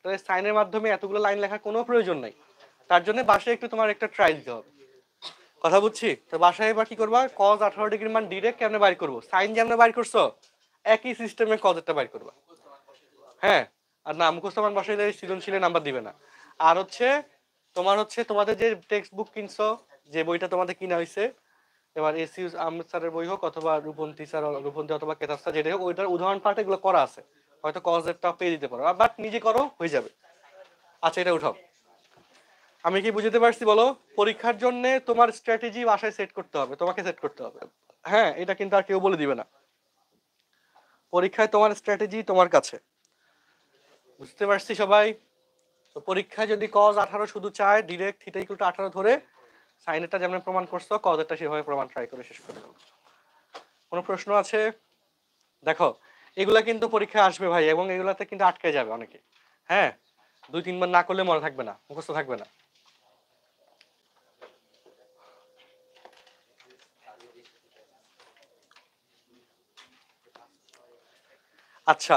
তাহলে সাইনের মাধ্যমে এতগুলো লাইন লেখার কোনো প্রয়োজন নাই। তার জন্য বাসায় একটু তোমার একটা ট্রাই দিতে হবে। কথা বুঝছি? তো বাসায় এবার কি করবা? কজ আঠারো ডিগ্রি মান ডিরেক্ট কেমনে বাইর করব? সাইন যেমন বাইর করছ, একই সিস্টেমে কজেরটা বাইর করবা। হ্যাঁ আর না, মুখস্থ মান সৃজনশীলে নাম্বার দিবে না। আর হচ্ছে, তোমার হচ্ছে, তোমাদের যে টেক্সট বুক কিনছো, যে বইটা তোমাদের কিনা হয়েছে এবার এসি আহমেদ স্যারের বই হোক অথবা রূপন্তী স্যার রূপন্তী অথবা কেতাব স্যার, যেটা হোক, ওইটার উদাহরণ পাঠ এগুলো করা আছে। হয়তো কজেরটা পেয়ে দিতে পারো। বাট নিজে করো, হয়ে যাবে। আচ্ছা এটা উঠাও। আমি কি বুঝতে পারছি, বলো? পরীক্ষার জন্য তোমার স্ট্র্যাটেজি বাসায় সেট করতে হবে, তোমাকে সেট করতে হবে। হ্যাঁ এটা কিন্তু আর কেউ বলে দিবে না। পরীক্ষায় তোমার স্ট্র্যাটেজি তোমার কাছে। বুঝতে পারছি সবাই? তো পরীক্ষায় যদি কজ আঠারো শুধু চায় ডিরেক্ট থিটা ইকুয়াল আঠারো ধরে সাইনেরটা যেমন প্রমাণ করছ কজেরটা সেভাবে প্রমাণ ট্রাই করে শেষ করে কোনো প্রশ্ন আছে? দেখো, এগুলা কিন্তু পরীক্ষায় আসবে ভাই, এবং এগুলাতে কিন্তু আটকে যাবে অনেকে। হ্যাঁ? দুই, তিনবার না করলে মনে থাকবে না, মুখস্থ থাকবে না। আচ্ছা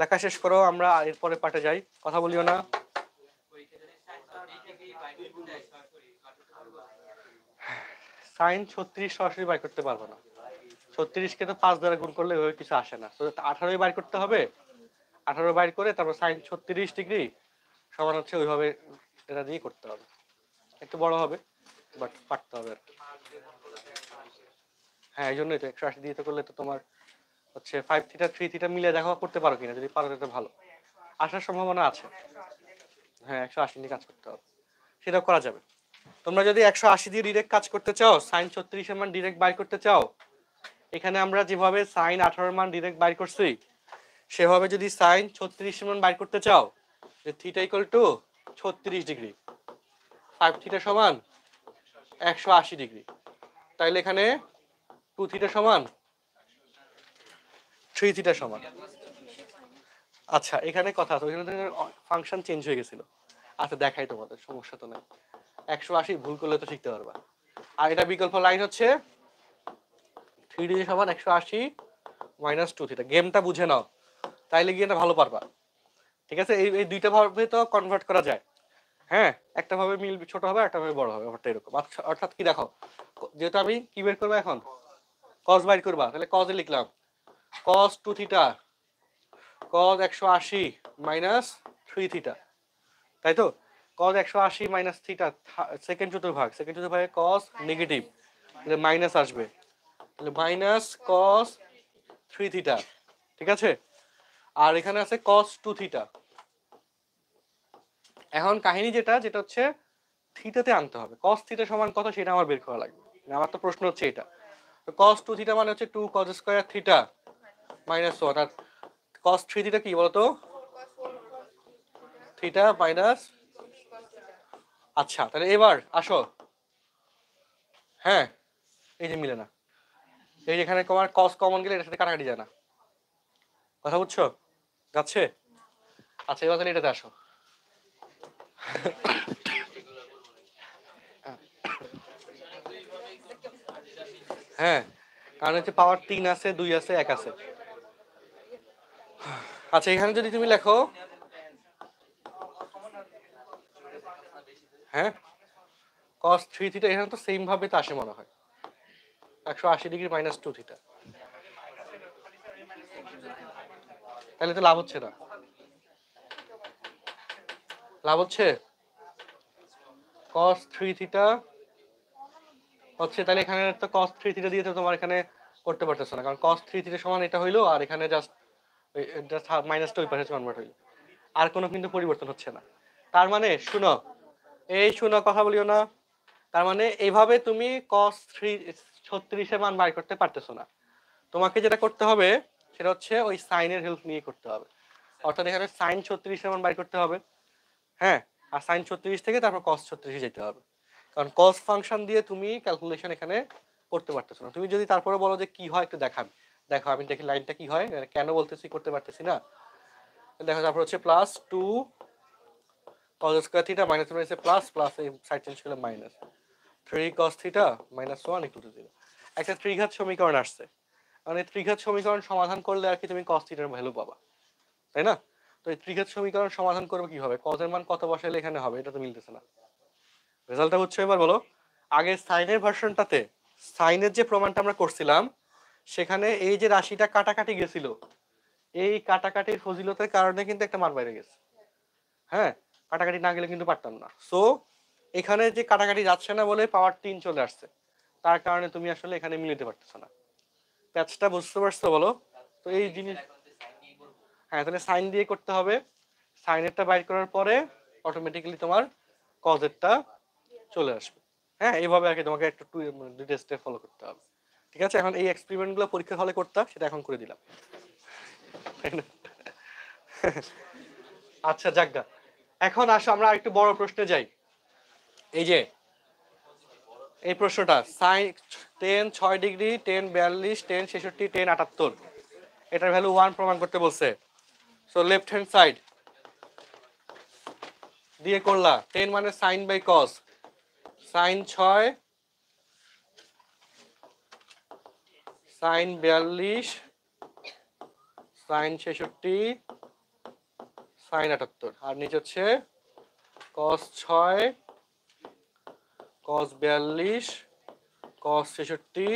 লেখা শেষ করো, আমরা এরপরে পাঠে যাই। কথা বলিও না। সাইন ছত্রিশ সরাসরি বাই করতে পারব না। ছত্রিশকে তো পাঁচ দ্বারা গুণ করলে ওই কিছু আসে না। তো আঠারোই বাইর করতে হবে। আঠারো বাইর করে তারপর সাইন ছত্রিশ ডিগ্রি সমান হচ্ছে ওইভাবে এটা দিয়ে করতে হবে। একটু বড় হবে, বাট পারতে হবে আর কি। হ্যাঁ এই জন্যই তো একশো আশি দিয়ে তো করলে তো তোমার হচ্ছে ফাইভ থিটা থ্রি থিটা মিলে দেখা করতে পারো কিনা, যদি পারো তো ভালো। আসার সম্ভাবনা আছে। হ্যাঁ একশো আশি নিয়ে কাজ করতে হবে। সেটাও করা যাবে। তোমরা যদি একশো আশি দিয়ে ডিরেক্ট কাজ করতে চাও সাইন ছত্রিশের মান ডিরেক্ট বাই করতে চাও, এখানে আমরা যেভাবে সাইন আঠারোর মান ডিরেক্ট বাই করছি, সেভাবে যদি সাইন ছত্রিশের মান বাই করতে চাও, যে থিটা ইকুয়াল টু ছত্রিশ ডিগ্রি ফাইভ থিটা সমান একশো আশি ডিগ্রি তাইলে এখানে টু থিটা সমান থ্রি থিটা সমান। আচ্ছা এখানে কথা আছে ফাংশন চেঞ্জ হয়ে গেছিল। আচ্ছা দেখাই তোমাদের সমস্যা তো নাই। একশো আশি ভুল করলে তো শিখতে পারবা। আর এটা বিকল্প লাইন হচ্ছে থ্রি ডি সমান একশো আশি মাইনাস টু থিটা গেমটা বুঝে নাও তাইলে গিয়ে এটা ভালো পারবা। ঠিক আছে? এই এই দুইটা ভাবে তো কনভার্ট করা যায়। হ্যাঁ একটা ভাবে মিল ছোট হবে একটা ভাবে বড় হবে ব্যাপারটা এরকম। আচ্ছা, অর্থাৎ কি দেখো যেহেতু আমি কি বের করব এখন? কজ বাইর করবা তাহলে কজে লিখলাম। টু থিটা কজ একশো আশি মাইনাস থ্রি থিটা তাই তো? একশো আশি মাইনাস থিটা সেকেন্ড চতুর্ভাগ সেকেন্ড চতুর্ভাগে কস নেগেটিভ তাহলে মাইনাস আসবে। তাহলে মাইনাস কস থ্রি থিটা ঠিক আছে? আর এখানে আছে কস টু থিটা এখন কাহিনী যেটা যেটা হচ্ছে থিটাতে আনতে হবে। কস থিটা সমান কত সেটা আমার বের করা লাগবে। আমার তো প্রশ্ন হচ্ছে এটা। কস টু থিটা মানে হচ্ছে two cos square theta minus one আর কস থ্রি কি, বলতো? থিটা মাইনাস আচ্ছা তাহলে এবার আসো। হ্যাঁ এই যে মিলে না। এই যেখানে তোমার কস কমন গেলে এটার সাথে কাটাকাটি যায় না। কথা বুঝছ? যাচ্ছে? আচ্ছা এবার তাহলে এটাতে আসো। হ্যাঁ কারণ হচ্ছে পাওয়ার তিন আছে, দুই আছে, এক আছে। আচ্ছা এখানে যদি তুমি লেখো। হ্যাঁ? কস থ্রি থিটা এখানে তো সেম ভাবে তো আসে মনে হয়। একশো আশি ডিগ্রি মাইনাস টু থিটা তাহলে তো লাভ হচ্ছে না। লাভ হচ্ছে? কস থ্রি থিটা হচ্ছে, তাহলে এখানে তো কস থ্রি থিটা দিয়ে তো তোমার এখানে করতে পারতেছো না। কারণ কস থ্রি থিটা সমান এটা হইল, আর এখানে জাস্ট মাইনাসটা ওই পাশে কনভার্ট হইল আর কোনো কিন্তু পরিবর্তন হচ্ছে না। তার মানে শুনো, এই শুনো, কথা বলিও না। তার মানে এইভাবে তুমি কস থ্রি ছত্রিশের মান বাই করতে পারতেছো না। তোমাকে যেটা করতে হবে, সেটা হচ্ছে ওই সাইনের হেল্প নিয়ে করতে হবে। অর্থাৎ এখানে সাইন ছত্রিশের মান বাই করতে হবে। হ্যাঁ? আর সাইন ছত্রিশ থেকে তারপর কস ছত্রিশে যেতে হবে। কারণ কস ফাংশন দিয়ে তুমি ক্যালকুলেশন এখানে করতে পারতেছো না। তুমি যদি তারপরে বলো যে কি হয়, একটু দেখাবি দেখো, আমি দেখি লাইনটা কি হয়। মানে কেন বলতেছি, করতে পারতেছি না। দেখো, তারপর হচ্ছে plus two square theta minus মাইনাসে প্লাস প্লাস এই সাইড চেঞ্জ করলে minus three theta minus one zero একটা ত্রিঘাত সমীকরণ আসছে। মানে ত্রিঘাত সমীকরণ সমাধান করলে আর কি তুমি কস থিটার ভ্যালু পাবা। তাই না? তো এই ত্রিঘাত সমীকরণ সমাধান করবে কীভাবে? কজের মান কত বসাইলে এখানে হবে, এটা তো মিলতেছে না। রেজাল্টটা হচ্ছে এবার বলো আগে সাইনের ভার্সনটাতে সাইনের যে প্রমাণটা আমরা করছিলাম সেখানে এই যে রাশিটা কাটাকাটি গেছিল, এই কাটাকাটির ফজিলতের কারণে কিন্তু একটা মান বাইরে গেছে। হ্যাঁ কাটাকাটি না গেলে কিন্তু পারতাম না। সো এখানে যে কাটাকাটি যাচ্ছে না বলে পাওয়ার তিন চলে আসছে, তার কারণে তুমি আসলে এখানে মিলিতে পারতেছো না। প্যাচটা বুঝতে পারছ বলো? তো এই জিনিস হ্যাঁ তাহলে সাইন দিয়ে করতে হবে। সাইনেরটা বাইর করার পরে অটোমেটিক্যালি তোমার কজেরটা চলে আসবে। হ্যাঁ এইভাবে আর কি তোমাকে একটু দুইটা স্টেপ ফলো করতে হবে। ঠিক আছে? এখন এই এক্সপেরিমেন্টগুলো পরীক্ষার হলে করতাম, সেটা এখন করে দিলাম। আচ্ছা যাকগা এখন আসো, আমরা একটু বড় প্রশ্নে যাই। এই যে, এই প্রশ্নটা সাইন টেন ছয় ডিগ্রি টেন বিয়াল্লিশ টেন ছেষট্টি টেন আটাত্তর। এটার ভ্যালু ওয়ান প্রমাণ করতে বলছে। সো লেফট হ্যান্ড সাইড দিয়ে করলা টেন মানে সাইন বাই কস সাইন ছয় সাইন বিয়াল্লিশ, সাইন ছেষট্টি, সাইন আটাত্তর। আর নিচে হচ্ছে কস ছয় কস বিয়াল্লিশ কস ছেষট্টি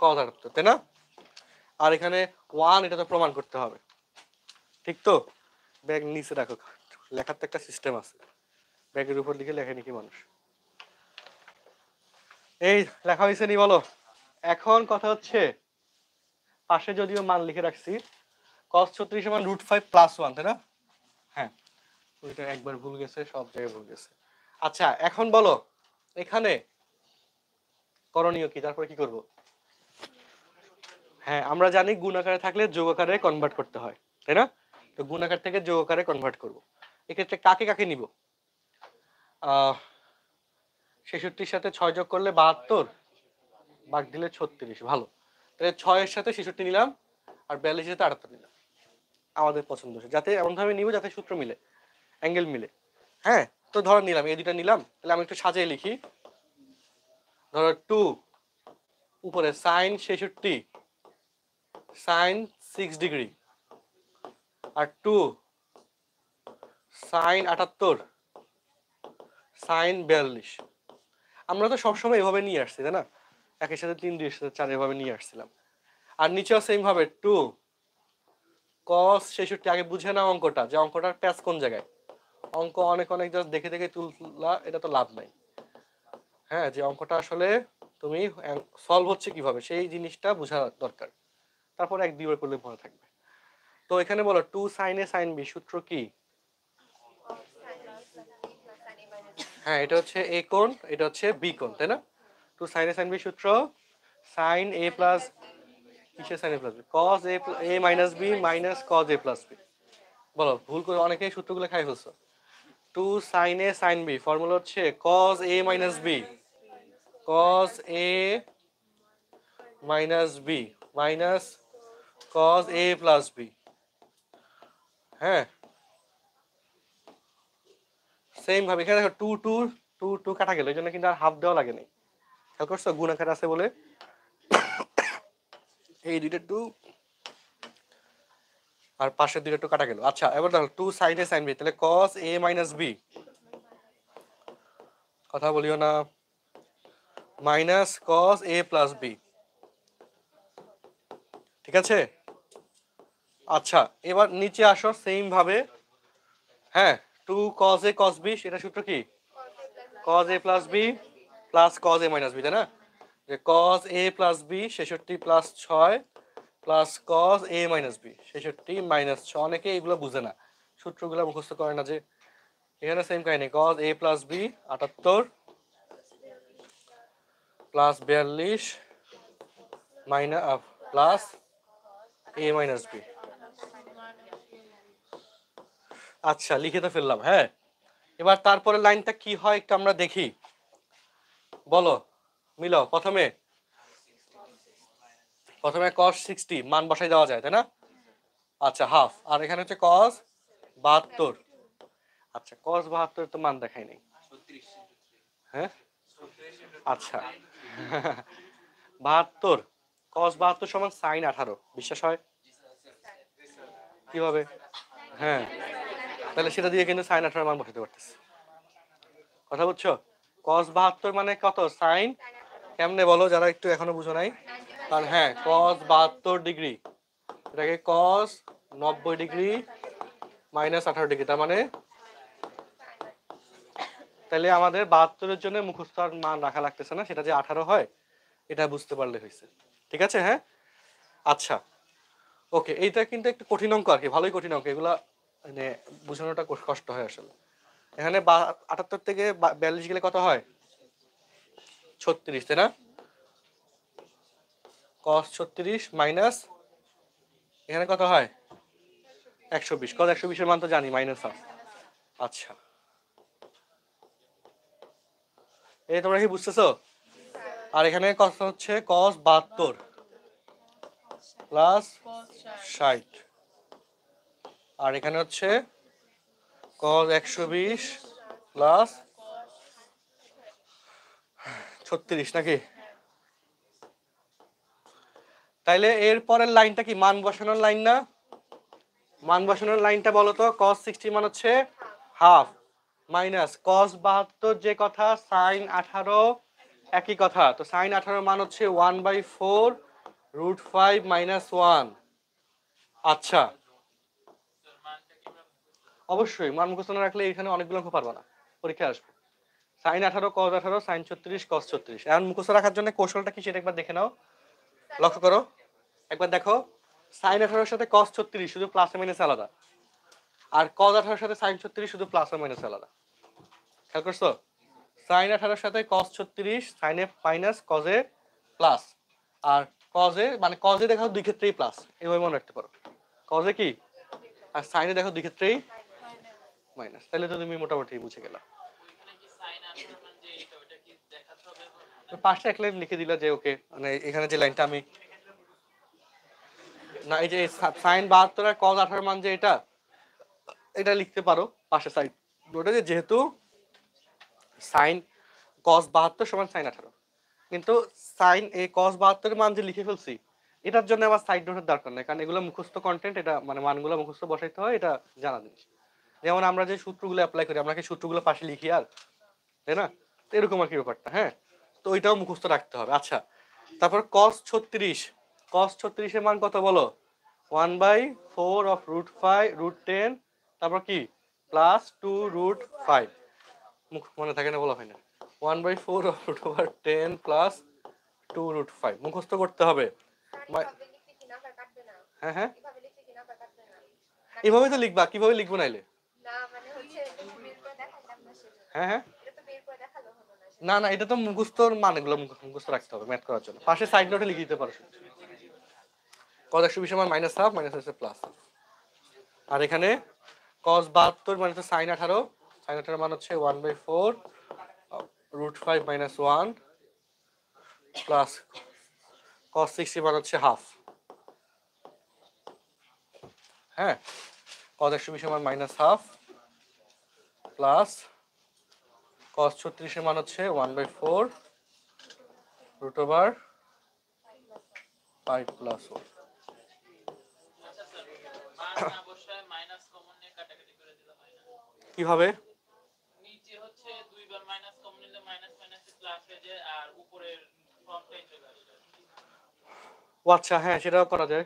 কস আটাত্তর, তাই না? আর এখানে ওয়ান এটা তো প্রমাণ করতে হবে। ঠিক তো? ব্যাগ নিচে রাখো। লেখার তো একটা সিস্টেম আছে। ব্যাগের উপর লিখে লেখে নাকি মানুষ? এই লেখা হয়েছে নি বলো? এখন কথা হচ্ছে, পাশে যদিও মান লিখে রাখছি কস ছত্রিশ মান রুট ফাইভ প্লাস ওয়ান তাই না? হ্যাঁ ওইটা একবার ভুল গেছে, সব জায়গায় ভুল গেছে। আচ্ছা এখন বলো, এখানে করণীয় কি? তারপরে কি করব? হ্যাঁ আমরা জানি গুণ আকারে থাকলে যোগ আকারে কনভার্ট করতে হয়, তাই না? তো গুণ আকার থেকে যোগ আকারে কনভার্ট করব। এক্ষেত্রে কাকে কাকে নিব? ছেষট্টির সাথে ছয় যোগ করলে বাহাত্তর বাঘ দিলে ছত্রিশ, ভালো। তাহলে ছয়ের সাথে ছেষট্টি নিলাম আর বিয়াল্লিশের সাথে আটাত্তর নিলাম। আমাদের পছন্দ যাতে এমনভাবে নিব যাতে সূত্র মিলে, অ্যাঙ্গেল মিলে। হ্যাঁ তো ধর নিলাম, এই দুইটা নিলাম, তাহলে আমি একটু সাজিয়ে লিখি। ধরো টু, উপরে সাইন ছেষট্টি, সাইন সিক্স ডিগ্রি, আর টু, সাইন আটাত্তর, সাইন বিয়াল্লিশ। আমরা তো সবসময় এভাবে নিয়ে আসছি, তাই না? একের সাথে তিন, দুইয়ের সাথে চার এভাবে নিয়ে আসছিলাম। আর নিচেও সেম ভাবে টু কস ছেষট্টি, আগে বুঝে না অঙ্কটা, যে অঙ্কটার প্যাচ কোন জায়গায়? অঙ্ক অনেক অনেক জাস্ট দেখে দেখে তুললা, এটা তো লাভ নাই। হ্যাঁ যে অঙ্কটা আসলে তুমি সলভ হচ্ছে কীভাবে, সেই জিনিসটা বোঝা দরকার। তারপর এক, দুইবার করলে মনে থাকবে। তো এখানে বলো two sine a sine b সূত্র কি? হ্যাঁ এটা হচ্ছে এ কোণ, এটা হচ্ছে বি কোণ, তাই না? Two sine a sine b সূত্র, সাইন এ প্লাস কিসের sine a plus b? Cos a a minus b minus cos a plus b বলো, ভুল করে অনেকেই সূত্রগুলো খাই ফেলছো। Two sine a sine b formula হচ্ছে cos a minus b cos a minus b minus cos a plus b হ্যাঁ? সেম ভাবে, এখানে দেখো টু টু টু টু কাটা গেল, এই জন্য কিন্তু আর হাফ দেওয়া লাগে নাই। খেয়াল করছ? গুণ আকারে আছে বলে? এই দুইটা টু আর পাশের দুইটা টু কাটা গেল। আচ্ছা এবার দেখো two sine a sine b তাহলে কস এ মাইনাস বি কথা বলিও না। Minus cos a plus b ঠিক আছে? আচ্ছা এবার নিচে আসো সেম ভাবে। হ্যাঁ two cos a cos b সেটা সূত্র কি? Cos a plus b plus cos a minus b তাই না? যে কজ এ প্লাস বি ছেষট্টি প্লাস ছয় plus cos a minus b ছেষট্টি মাইনাস ছয়। অনেকে এগুলো বুঝে না। সূত্রগুলো মুখস্থ করে না যে এখানে সেম কাহিনী। কজ এ প্লাস বি আটাত্তর প্লাস বিয়াল্লিশ minus plus a minus b আচ্ছা লিখে তো ফেললাম হ্যাঁ? এবার তারপরে লাইনটা কি হয় একটু আমরা দেখি। বলো মিলো প্রথমে। প্রথমে কস সিক্সটি মান বসাই দেওয়া যায়, তাই না? আচ্ছা হাফ আর এখানে হচ্ছে কস বাহাত্তর। আচ্ছা কস বাহাত্তর তো মান দেখাই নেই। হ্যাঁ? আচ্ছা। বাহাত্তর। কস বাহাত্তর সমান সাইন আঠারো। বিশ্বাস হয়? কীভাবে? হ্যাঁ। তাহলে সেটা দিয়ে কিন্তু সাইন আঠারো মান বসাতে পারতেছি। কথা বুঝছ? কস বাহাত্তর মানে কত? সাইন? কেমনে বলো? যারা একটু এখনও বুঝো নাই। কারণ হ্যাঁ কস বাহাত্তর ডিগ্রি। এটাকে কস নব্বই ডিগ্রি মাইনাস আঠারো ডিগ্রি, তার মানে তাহলে আমাদের বাহাত্তরের জন্য মুখস্থ আর মান রাখা লাগতেছে না, সেটা যে আঠারো হয়, এটা বুঝতে পারলে হয়েছে। ঠিক আছে হ্যাঁ? আচ্ছা ওকে, এইটা কিন্তু একটু কঠিন অঙ্ক আর কি, ভালোই কঠিন অঙ্ক, এগুলা মানে বোঝানোটা কষ্ট হয় আসলে। এখানে আটাত্তর থেকে বিয়াল্লিশ গেলে কত হয়? ছত্রিশ, তাই না? কস ছত্রিশ মাইনাস এখানে কত হয়? একশো বিশ। কত একশো বিশের মান তো জানি মাইনাস আচ্ছা। এই তোমরা কি বুঝতেছো? আর এখানে কত হচ্ছে কস বাহাত্তর প্লাস ষাট। আর এখানে হচ্ছে কস একশো বিশ প্লাস ছত্রিশ নাকি? তাইলে এর পরের লাইনটা কি? মান বসানোর লাইন না? মান বসানোর লাইনটা বলো তো কস সিক্সটি মান হচ্ছে হাফ মাইনাস কস বাহাত্তর যে কথা সাইন আঠারো একই কথা। তো সাইন আঠারো মান হচ্ছে one by four root five minus one আচ্ছা। অবশ্যই মান মুখস্থ না রাখলে এখানে অনেকগুলো অঙ্ক পারবা না। পরীক্ষায় আসবে। সাইন আঠারো, কস আঠারো, সাইন ছত্রিশ, কস ছত্রিশ। এখন মুখস্থ রাখার জন্য কৌশলটা কি সেটা একবার দেখে নাও। লক্ষ্য করো। একবার দেখো। সাইন আঠারোর সাথে কস ছত্রিশ, শুধু প্লাস মাইনাস আলাদা। আর কস আঠারোর সাথে সাইন ছত্রিশ, শুধু প্লাস মাইনাস আলাদা। খেয়াল করছ? সাইন আঠারোর সাথে কস ছত্রিশ, সাইনে মাইনাস কজে প্লাস আর কজে মানে কজে দেখো দুই ক্ষেত্রেই প্লাস এভাবে মনে রাখতে পারো। কজে কি? আর সাইনে দেখো দুই ক্ষেত্রেই মাইনাস। তাহলে তো তুমি মোটামুটি বুঝে গেলা। পাশে এক লাইন লিখে দিলা যে, ওকে মানে এখানে যে লাইনটা আমি না, এই যে সাইন বাহাত্তর আর কজ আঠারো মান যে এটা এটা লিখতে পারো, পাশে সাইড ওটা যে যেহেতু সাইন কস বাহাত্তর সমান সাইন আঠারো। কিন্তু সাইন এই কস বাহাত্তরের মান যে লিখে ফেলছি, এটার জন্য আবার সাইড নোটের দরকার নেই, কারণ এগুলো মুখস্থ কন্টেন্ট এটা মানে মানগুলো মুখস্থ বসাইতে হয়, এটা জানা জিনিস। যেমন আমরা যে সূত্রগুলো অ্যাপ্লাই করি আমরা কি সূত্রগুলো পাশে লিখি আর? তাই না? এরকম আর কি ব্যাপারটা হ্যাঁ? তো ওইটাও মুখস্থ রাখতে হবে। আচ্ছা তারপর কস ছত্রিশ। কস ছত্রিশের মান কত বলো? One by four of root five root ten তারপর কি? প্লাস টু রুট ফাইভ মুখ মনে থাকে না বলা হয় না। One by four of root over ten plus two root five মুখস্থ করতে হবে। হ্যাঁ হ্যাঁ। এভাবে তো লিখবা কীভাবে লিখব নাইলে না মানে হচ্ছে এটা তো বের করে দেখাইলাম না সেজন্য হ্যাঁ হ্যাঁ। না না, এটা তো মুখস্থর মানগুলো মুখ- মুখস্থ রাখতে হবে, ম্যাথ করার জন্য। পাশে সাইড নোটে লিখে দিতে পারো। কজ একশো বিশ মান মাইনাস হাফ মাইনাস হচ্ছে প্লাস আর এখানে কজ বাহাত্তর মানে হচ্ছে সাইন আঠারো সাইন আঠারো মান হচ্ছে one by four root five minus one plus cos sixty মান হচ্ছে হাফ হ্যাঁ? কজ একশো বিশ মান মাইনাস হাফ প্লাস কস ছত্রিশের মান হচ্ছে one by four root over five plus one কীভাবে ও আচ্ছা হ্যাঁ সেটাও করা যায়।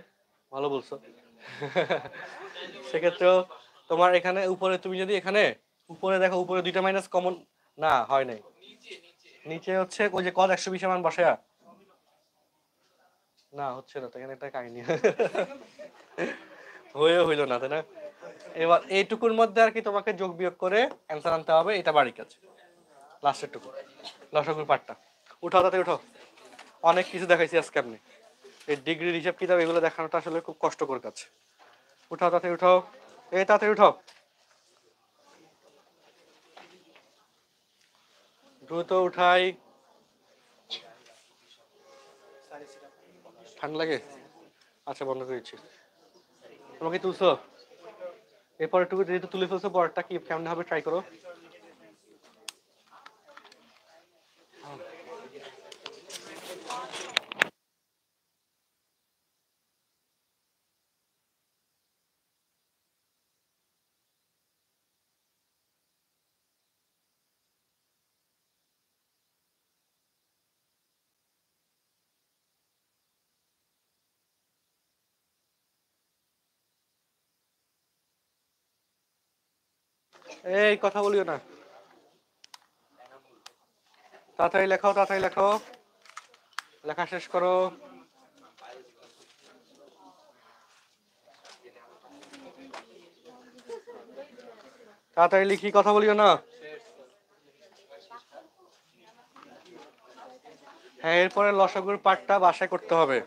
ভালো বলছো। সেক্ষেত্রেও তোমার এখানে উপরে, তুমি যদি এখানে উপরে দেখো, উপরে দুইটা মাইনাস কমন না, হয় নাই। নিচে হচ্ছে ওই যে কদ একশো বিশ মান বসায়া। না, হচ্ছে না এখানে একটা কাহিনী। হয়ে হইল না, তাই না? এবার এইটুকুর মধ্যে আর কি তোমাকে যোগ বিয়োগ করে অ্যান্সার আনতে হবে, এটা বাড়ির কাছে লাস্টের টুকু লসগুর পার্টটা উঠাও তাতে উঠাও। অনেক কিছু দেখাইছি আজকে আপনি। এই ডিগ্রির হিসাব কিতাব, এগুলো দেখানোটা আসলে খুব কষ্টকর কাজ। উঠাও তাতে উঠাও। এই তাতে উঠাও। দ্রুত উঠাই। ঠান্ডা লাগে? আচ্ছা বন্ধ করে দিচ্ছি। তোমাকে তুলছো? এরপর একটু যেহেতু তুলে ফেলছো বরটা কি কেমন হবে ট্রাই করো? এই, কথা বলিও না। তাড়াতাড়ি লেখো তাড়াতাড়ি লেখো লেখা শেষ করো। তাড়াতাড়ি লিখি, কথা বলিও না। হ্যাঁ এরপরে লসাগুর পাঠটা বাসায় করতে হবে।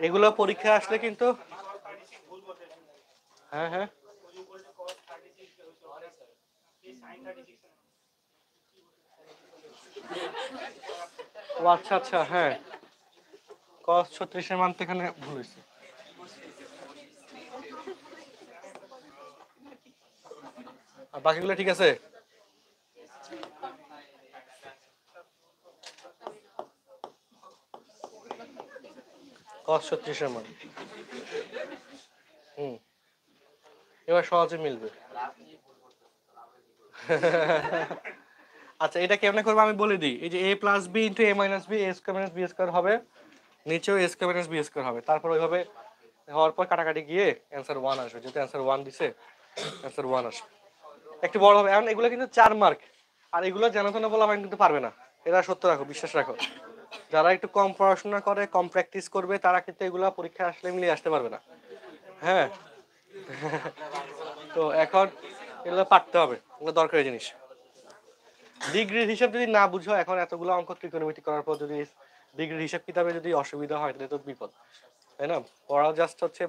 এগুলো পরীক্ষা আসলে কিন্তু হ্যাঁ হ্যাঁ। ও আচ্ছা আচ্ছা হ্যাঁ। কস ছত্রিশের মান তো এখানে ভুল হয়েছে। আর বাকিগুলো ঠিক আছে? ছত্রিশের মান। হুম। এবার সহজে মিলবে। আচ্ছা এটা কেমনে করব? আমি বলে দিই। এই যে a plus b into a minus b a square minus b square হবে। নিচেও a square minus b square হবে। তারপর ওইভাবে হওয়ার পর কাটাকাটি গিয়ে অ্যান্সার ওয়ান আসবে। যেহেতু অ্যান্সার ওয়ান দিছে অ্যান্সার ওয়ান আসবে। একটু বড় হবে। এখন এগুলো কিন্তু চার মার্ক আর এগুলো জানা না বলা কিন্তু পারবে না। এরা সত্য রাখো, বিশ্বাস রাখো। যারা একটু কম পড়াশোনা করে, কম প্র্যাকটিস করবে, তারা কিন্তু এগুলা পরীক্ষা আসলে মিলিয়ে আসতে পারবে না। হ্যাঁ? তো এখন এগুলো পারতে হবে, এগুলো দরকারি জিনিস। ডিগ্রির হিসাব যদি না বুঝো, এখন এতগুলো অঙ্ক ত্রিকোণমিতি করার পর যদি ডিগ্রির হিসাব কিতাবে যদি অসুবিধা হয়, তাহলে তো বিপদ, তাই না? পড়া জাস্ট হচ্ছে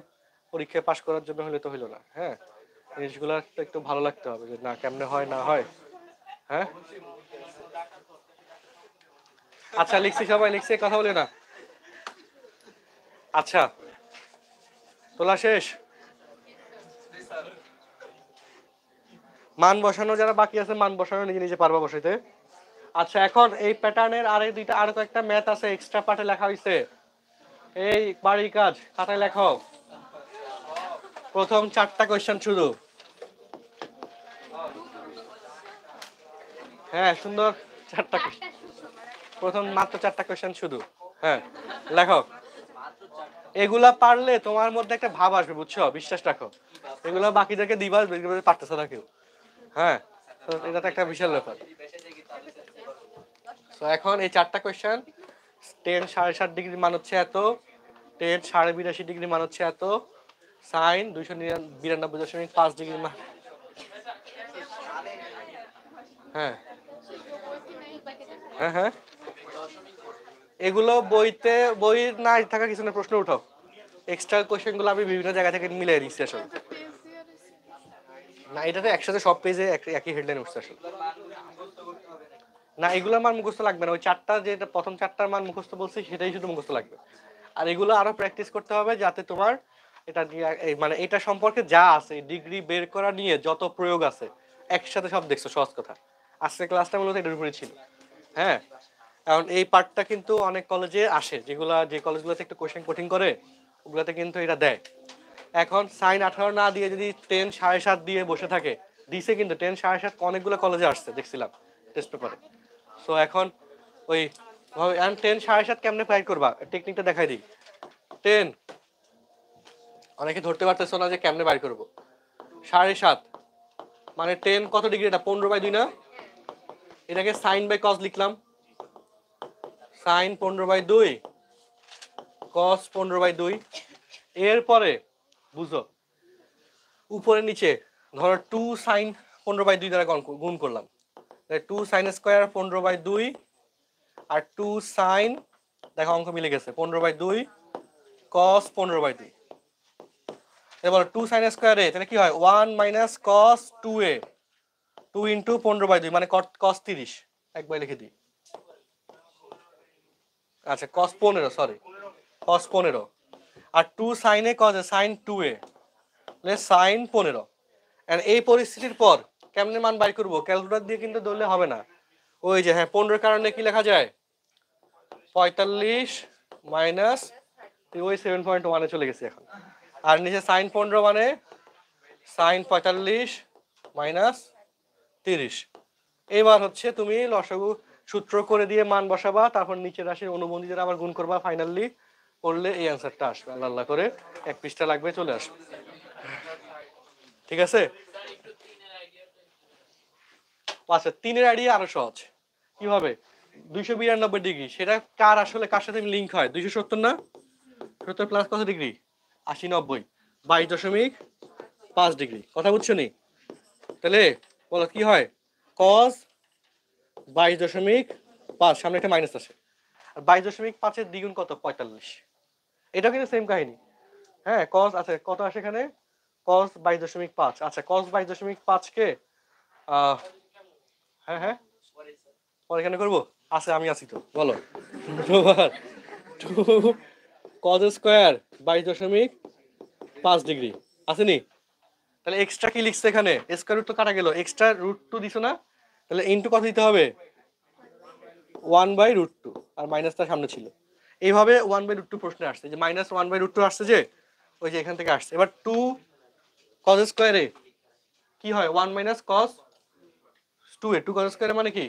পরীক্ষায় পাশ করার জন্য হলে তো হইল না হ্যাঁ? জিনিসগুলো একটু ভালো লাগতে হবে, যে না কেমনে হয়, না হয় হ্যাঁ? আচ্ছা লিখছি সবাই, লিখছি, কথা বলে না। আচ্ছা তোলা শেষ। মান বসানো, যারা বাকি আছে, মান বসানো নিজে নিজে পারবা বসাইতে। আচ্ছা এখন এই প্যাটার্নের আরে দুইটা, আরও কয়েকটা ম্যাথ আছে এক্সট্রা পার্টে লেখা হয়েছে এই বাড়ির কাজ, খাতায় লেখো। প্রথম চারটা কোয়েশ্চেন শুধু হ্যাঁ সুন্দর। চারটা question। প্রথম মাত্র চারটা কোয়েশ্চেন শুধু। হ্যাঁ লেখো এগুলা পারলে তোমার মধ্যে একটা ভাব আসবে, বুঝছ? বিশ্বাস রাখো। এগুলো বাকিদেরকে দিবা পারতেছে না কেউ। হ্যাঁ এটা তো একটা বিশাল ব্যাপার। তো এখন এই চারটা কোয়েশ্চেন টেন সাড়ে সাত ডিগ্রি মান হচ্ছে এত টেন সাড়ে বিরাশি ডিগ্রি মান হচ্ছে এত সাইন দুইশো বিরানব্বই দশমিক পাঁচ ডিগ্রি মান। হ্যাঁ। হ্যাঁ হ্যাঁ। এগুলো বইতে বই না থাকা কিছু না, প্রশ্ন উঠাও। এক্সট্রা কোশ্চেনগুলো আমি বিভিন্ন জায়গা থেকে মিলিয়ে দিচ্ছি আসলে। না, এটাতে একসাথে সব পেজে একই হেডলাইন উঠছে আসলে। না, এগুলো আমার মুখস্থ লাগবে না। ওই চারটা যেটা প্রথম চারটার মান মুখস্থ বলছি, সেটাই শুধু মুখস্থ লাগবে। আর এগুলো আরও প্র্যাকটিস করতে হবে যাতে তোমার এটা মানে এটা সম্পর্কে যা আছে ডিগ্রি বের করা নিয়ে যত প্রয়োগ আছে, একসাথে সব দেখছ, সহজ কথা। আজকে ক্লাসটা মূলত এটার উপরে ছিল। হ্যাঁ? কারণ এই পার্টটা কিন্তু অনেক কলেজে আসে। যেগুলা, যে কলেজগুলোতে একটু কোশ্চেন কঠিন করে, ওগুলোতে কিন্তু এটা দেয়। এখন সাইন আঠারো না দিয়ে যদি টেন সাড়ে সাত দিয়ে বসে থাকে, দিছে কিন্তু টেন সাড়ে সাত অনেকগুলো কলেজে আসছে, দেখছিলাম টেস্ট পেপারে সো এখন ওই টেন সাড়ে সাত কেমনে ফাইট করবা? টেকনিকটা দেখাই দিই। টেন অনেকে ধরতে পারতেছো না যে কেমনে বাইর করব। সাড়ে সাত মানে টেন কত ডিগ্রি এটা পনেরো বাই দুই না? এটাকে সাইন বাই কস লিখলাম। সাইন পনেরো বাই দুই কস পনেরো বাই দুই। এরপরে, বুঝো, উপরে নিচে, ধরো টু সাইন পনেরো বাই দুই দ্বারা গুণ- করলাম। টু সাইন স্কোয়ার পনেরো বাই দুই আর টু সাইন দেখো অঙ্ক মিলে গেছে, পনেরো বাই দুই কস পনেরো বাই দুই। এবার টু সাইন স্কোয়ারে তাহলে কি হয়? One minus cos two a two into পনেরো বাই দুই মানে কস তিরিশ। একবার লিখে দিই। আচ্ছা কস পনেরো সরি কস পনেরো। আর টু সাইনে cos sine two a. Sine পনেরো। এই পরিস্থিতির পর কেমনে মান বাই করব? ক্যালকুলেটর দিয়ে কিন্তু ধরলে হবে না। ওই যে হ্যাঁ পনেরোর কারণে কি লেখা যায়? পঁয়তাল্লিশ মাইনাস ওই সেভেন পয়েন্ট ওয়ানে চলে গেছে এখন। আর নিচে সাইন পনেরো মানে সাইন পঁয়তাল্লিশ মাইনাস তিরিশ। এবার হচ্ছে তুমি লসাগু সূত্র করে দিয়ে মান বসাবা, তারপর নিচের রাশির অনুবন্ধীদের আবার গুণ করবা ফাইনালি করলে এই অ্যান্সারটা আসবে। আল্লাহ আল্লাহ করে এক পিসটা লাগবে, চলে আসবে। ঠিক আছে? আচ্ছা তিনের আইডিয়া আরও সহজ। কীভাবে? দুইশো বিরানব্বই ডিগ্রি। সেটা কার আসলে, কার সাথে লিঙ্ক হয়? দুইশো সত্তর না? সত্তর প্লাস কত ডিগ্রি? আশি নব্বই। বাইশ দশমিক পাঁচ ডিগ্রি। কথা বুঝছ নি? তাহলে বলো, কি হয়? কস বাইশ দশমিক পাঁচ, সামনে একটা মাইনাস আছে। আর বাইশ দশমিক পাঁচের দ্বিগুণ কত? পঁয়তাল্লিশ। এটাও কিন্তু সেম কাহিনী। হ্যাঁ কস আছে, কত আসে এখানে? কস বাইশ দশমিক পাঁচ। আচ্ছা কস বাইশ দশমিক পাঁচকে হ্যাঁ হ্যাঁ। পরে এখানে করব? আছে, আমি আছি তো। বলো। কজ স্কোয়ার বাইশ দশমিক পাঁচ ডিগ্রি। আসেনি? তাহলে এক্সট্রা কি লিখছে এখানে? স্কোয়ার রুট তো কাটা গেল। এক্সট্রা রুট টু দিছো না? তাহলে ইন্টু কত দিতে হবে? ওয়ান বাই রুট টু আর মাইনাসটা সামনে ছিল। এইভাবে ওয়ান বাই রুট টু প্রশ্নে আসছে, যে minus one by root two আসছে যে, ওই যে এখান থেকে আসছে। এবার টু কজ স্কোয়ারে কি হয়? One minus cos two a. Two cos স্কোয়ারে মানে কি?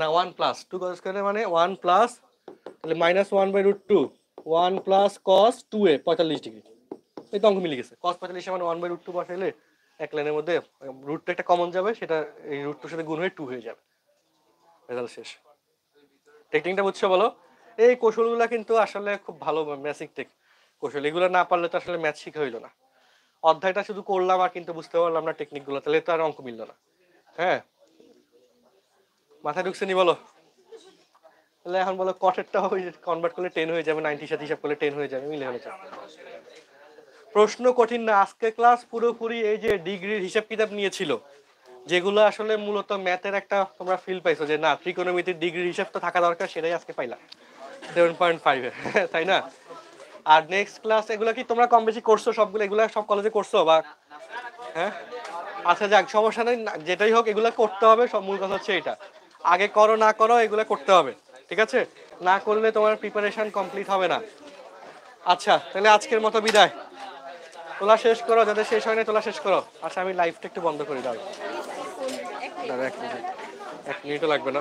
না ওয়ান প্লাস টু কজ স্কোয়ারে মানে ওয়ান প্লাস তাহলে minus one by root two one plus cos two a পঁয়তাল্লিশ ডিগ্রি এই তো অঙ্ক মিলে গেছে। কস পঁয়তাল্লিশ মানে ওয়ান বাই রুট টু বসাইলে এক লাইনের মধ্যে রুটটা একটা কমন যাবে, সেটা এই রুটটার সাথে গুণ হয়ে টু হয়ে যাবে। রেজাল্ট শেষ। টেকনিকটা বুঝছ বলো? এই কৌশলগুলো কিন্তু আসলে খুব ভালো ম্যাথিক টেক কৌশল এগুলো না পারলে তো আসলে ম্যাথ শিখা হইল না। অধ্যায়টা শুধু করলাম আর কিন্তু বুঝতে পারলাম না টেকনিকগুলো তাহলে তো আর অঙ্ক মিললো না। হ্যাঁ? মাথায় ঢুকছে নি বলো? তাহলে এখন বলো কটেরটা ওই কনভার্ট করলে টেন হয়ে যাবে নাইনটির সাথে হিসাব করলে টেন হয়ে যাবে, মিলে হলে যাবে প্রশ্ন কঠিন না। আজকে ক্লাস পুরোপুরি এই যে ডিগ্রির হিসাব কিতাব নিয়েছিল, যেগুলো আসলে মূলত ম্যাথের একটা তোমরা ফিল পাইছো যে, না ত্রিকোণমিতির ডিগ্রির হিসাব তো থাকা দরকার, সেটাই আজকে পাইলা সেভেন পয়েন্ট ফাইভ তাই না? আর নেক্সট ক্লাস এগুলো কি তোমরা কম বেশি করছ? সবগুলো, এগুলো সব কলেজে করছ বা হ্যাঁ? আচ্ছা যাক, সমস্যা নেই যেটাই হোক এগুলো করতে হবে, সব মূল কথা হচ্ছে এটা। আগে করো, না করো, এগুলো করতে হবে, ঠিক আছে? না করলে তোমার প্রিপারেশন কমপ্লিট হবে না। আচ্ছা তাহলে আজকের মতো বিদায়। তোলা শেষ করো, যাদের শেষ হয়নি তোলা শেষ করো। আচ্ছা আমি লাইভটা একটু বন্ধ করে দাও দাদা এক মিনিট। এক মিনিটও লাগবে না।